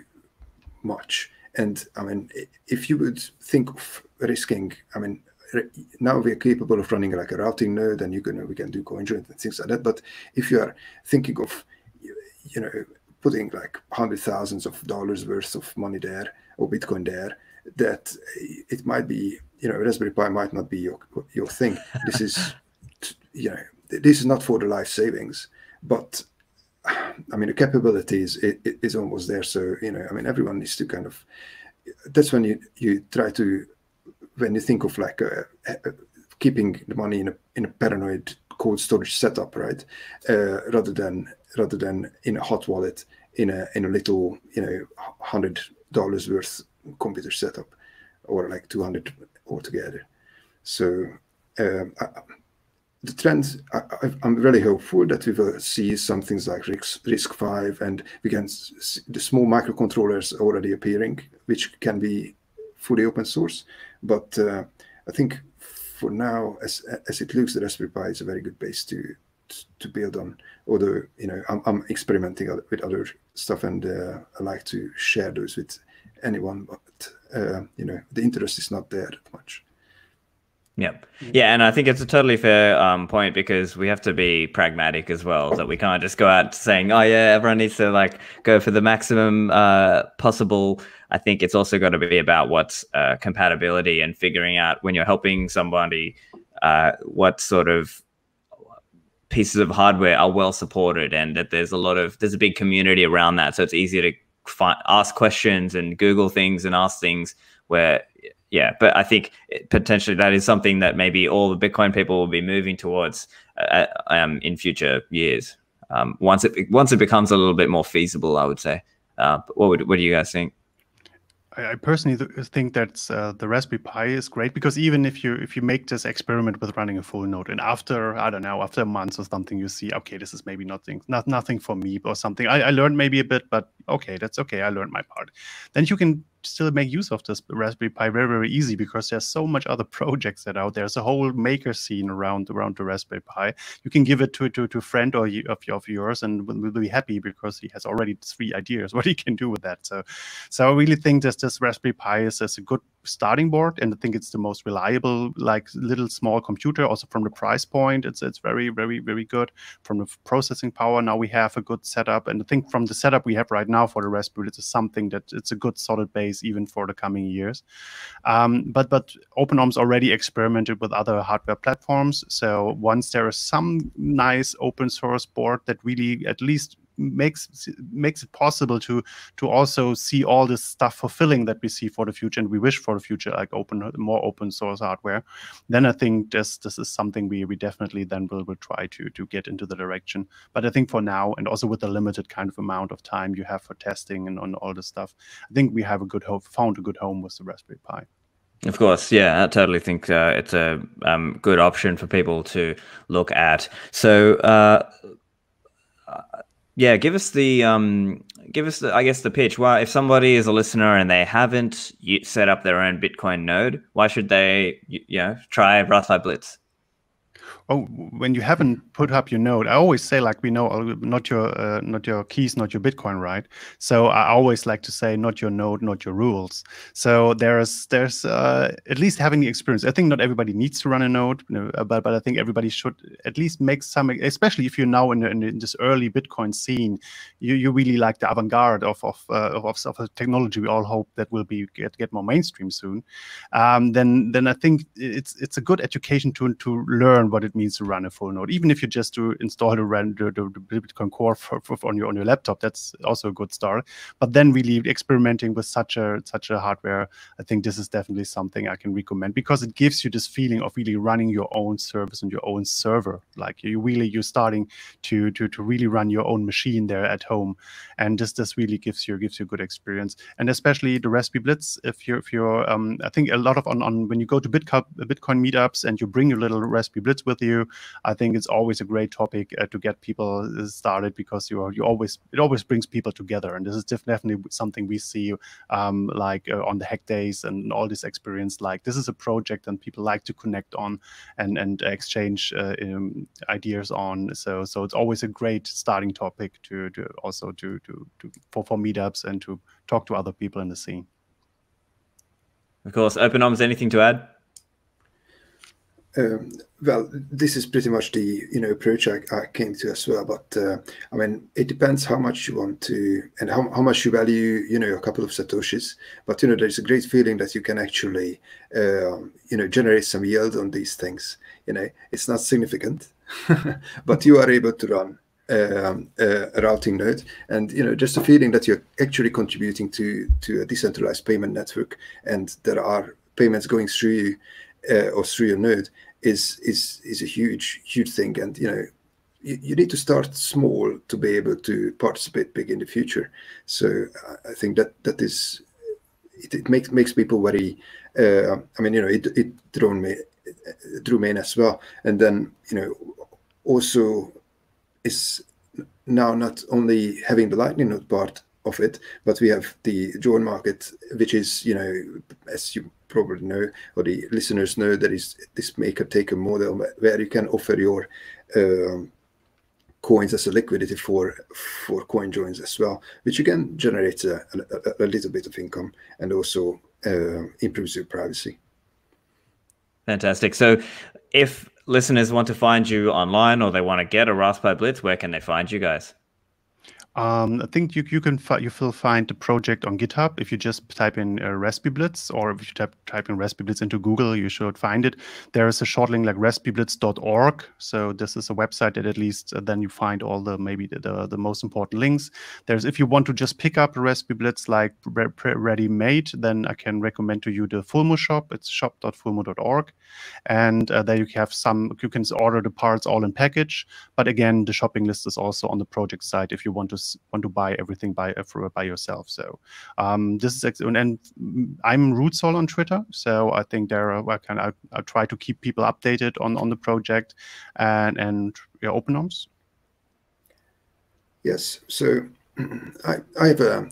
Speaker 3: much. And I mean, if you would think of risking, I mean, now we're capable of running like a routing node and you can we can do coinjoin and things like that. But if you are thinking of you know putting like hundred thousands of dollars worth of money there or Bitcoin there, that it might be you know Raspberry Pi might not be your your thing. This is you know this is not for the life savings, but I mean, the capabilities is, is almost there. So, you know, I mean, everyone needs to kind of, that's when you, you try to, when you think of like uh, uh, keeping the money in a, in a paranoid cold storage setup, right? Uh, rather than, rather than in a hot wallet in a, in a little, you know, hundred dollars worth computer setup or like 200 altogether. So, um, I, the trend, I, am really hopeful that we will see some things like RISC-V, and we can see the small microcontrollers already appearing, which can be fully open source. But uh, I think for now, as as it looks, the Raspberry Pi is a very good base to to build on. Although you know, I'm, I'm experimenting with other stuff, and uh, I like to share those with anyone. But uh, you know, the interest is not there that much.
Speaker 1: Yeah. Yeah. And I think it's a totally fair um, point because we have to be pragmatic as well. That we can't just go out saying, oh, yeah, everyone needs to like go for the maximum uh, possible. I think it's also got to be about what's uh, compatibility and figuring out when you're helping somebody uh, what sort of pieces of hardware are well supported and that there's a lot of, there's a big community around that. So it's easier to find, ask questions and Google things and ask things where yeah, but I think potentially that is something that maybe all the Bitcoin people will be moving towards uh, uh, um, in future years. Um, once it once it becomes a little bit more feasible, I would say. Uh, what would what do you guys think?
Speaker 2: I, personally think that uh, the Raspberry Pi is great because even if you if you make this experiment with running a full node and after I don't know after a month or something you see okay this is maybe nothing not nothing for me or something I, I learned maybe a bit but okay that's okay I learned my part then you can still make use of this Raspberry Pi very very easy because there's so much other projects that out there. There's a whole maker scene around around the Raspberry Pi. You can give it to to, to a friend or you, of, of yours and will, will be happy because he has already three ideas what he can do with that. So so I really think that this Raspberry Pi is, is a good starting board and i think it's the most reliable like little small computer also from the price point it's it's very very very good from the processing power. Now we have a good setup and i think from the setup we have right now for the raspberry it's something that it's a good solid base even for the coming years. Um, but but OpenOMS already experimented with other hardware platforms so once there is some nice open source board that really at least makes makes it possible to to also see all this stuff fulfilling that we see for the future and we wish for the future, like open more open source hardware. Then I think this this is something we we definitely then will will try to to get into the direction. But I think for now, and also with the limited kind of amount of time you have for testing and on all this stuff, I think we have a good hope, found a good home with the Raspberry Pi.
Speaker 1: Of course, yeah, I totally think uh, it's a um, good option for people to look at. So, uh, yeah, give us the um, give us the I guess the pitch. Why, if somebody is a listener and they haven't set up their own Bitcoin node, why should they, you know, try RaspiBlitz?
Speaker 2: Oh, when you haven't put up your node, I always say like we know uh, not your uh, not your keys, not your Bitcoin, right? So I always like to say not your node, not your rules. So there's there's uh, at least having the experience. I think not everybody needs to run a node, but but I think everybody should at least make some, especially if you're now in, in, this early Bitcoin scene, you you really like the avant-garde of of, uh, of of a technology. We all hope that will be get get more mainstream soon. Um, then then I think it's it's a good education to to learn what it means to run a full node. Even if you just to install the, the, the Bitcoin Core for, for, on your on your laptop, that's also a good start. But then really experimenting with such a such a hardware, I think this is definitely something I can recommend because it gives you this feeling of really running your own service on your own server. Like you really you're starting to to to really run your own machine there at home, and this this really gives you gives you a good experience. And especially the RaspiBlitz, if you're if you're um, I think a lot of on on when you go to Bitcoin Bitcoin meetups and you bring your little RaspiBlitz with you. I think it's always a great topic uh, to get people uh, started because you are, you always it always brings people together, and this is definitely something we see um, like uh, on the hack days and all this experience. Like this is a project and people like to connect on and and exchange uh, um, ideas on. So so it's always a great starting topic to to also to to, to for for meetups and to talk to other people in the scene.
Speaker 1: Of course, OpenOMS. Anything to add?
Speaker 3: Um, well, this is pretty much the you know approach I, I came to as well. But uh, I mean, it depends how much you want to and how, how much you value you know a couple of satoshis. But you know, there's a great feeling that you can actually uh, you know generate some yield on these things. You know, it's not significant, but you are able to run um, a routing node, and you know just a feeling that you're actually contributing to to a decentralized payment network, and there are payments going through you uh, or through your node is is is a huge huge thing and you know you, you, need to start small to be able to participate big in the future so i think that that is it, it makes makes people very uh, i mean you know it, it drawn me Drumane as well. And then, you know, also is now not only having the Lightning node part of it, but we have the JoinMarket, which is, you know, as you probably know, or the listeners know, that is this maker taker model where you can offer your um, coins as a liquidity for for coinjoins as well, which again generates a, a, a little bit of income and also uh, improves your privacy.
Speaker 1: Fantastic. So, if listeners want to find you online or they want to get a RaspiBlitz, where can they find you guys?
Speaker 2: Um, I think you you can fi- you will find the project on GitHub if you just type in uh, RaspiBlitz or if you type type in RaspiBlitz into Google, you should find it. There is a short link like raspiblitz.org. So this is a website that at least uh, then you find all the maybe the, the, the most important links. There's if you want to just pick up RaspiBlitz like re- ready made, then I can recommend to you the Fulmo shop. It's shop.fulmo.org, and uh, there you have some you can order the parts all in package. But again, the shopping list is also on the project site if you want to want to buy everything by uh, by yourself. So um, this is ex- and I'm Rootzoll on Twitter, so I think there are, I can I, I, try to keep people updated on on the project and and yeah, OpenOMS.
Speaker 3: Yes, so I I have a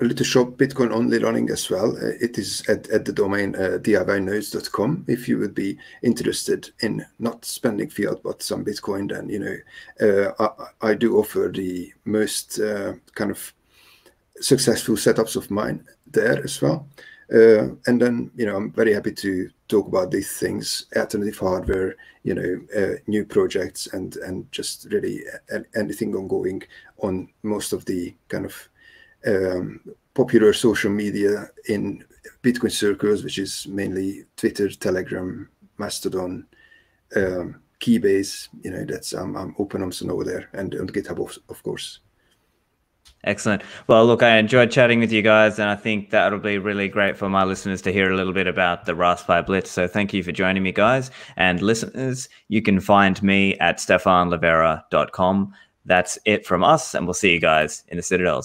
Speaker 3: a little shop Bitcoin only running as well. Uh, it is at, at the domain uh, diynodes.com. If you would be interested in not spending fiat but some Bitcoin, then you know uh, I, I, do offer the most uh, kind of successful setups of mine there as well. Uh, and then you know I'm very happy to talk about these things, alternative hardware, you know, uh, new projects, and and just really anything ongoing on most of the kind of um, popular social media in Bitcoin circles, which is mainly Twitter, Telegram, Mastodon, um, Keybase. You know, that's um, I'm open on over there and on GitHub, of, of course.
Speaker 1: Excellent. Well, look, I enjoyed chatting with you guys, and I think that'll be really great for my listeners to hear a little bit about the RaspiBlitz. So, thank you for joining me, guys. And listeners, you can find me at stephanlivera.com. That's it from us, and we'll see you guys in the Citadels.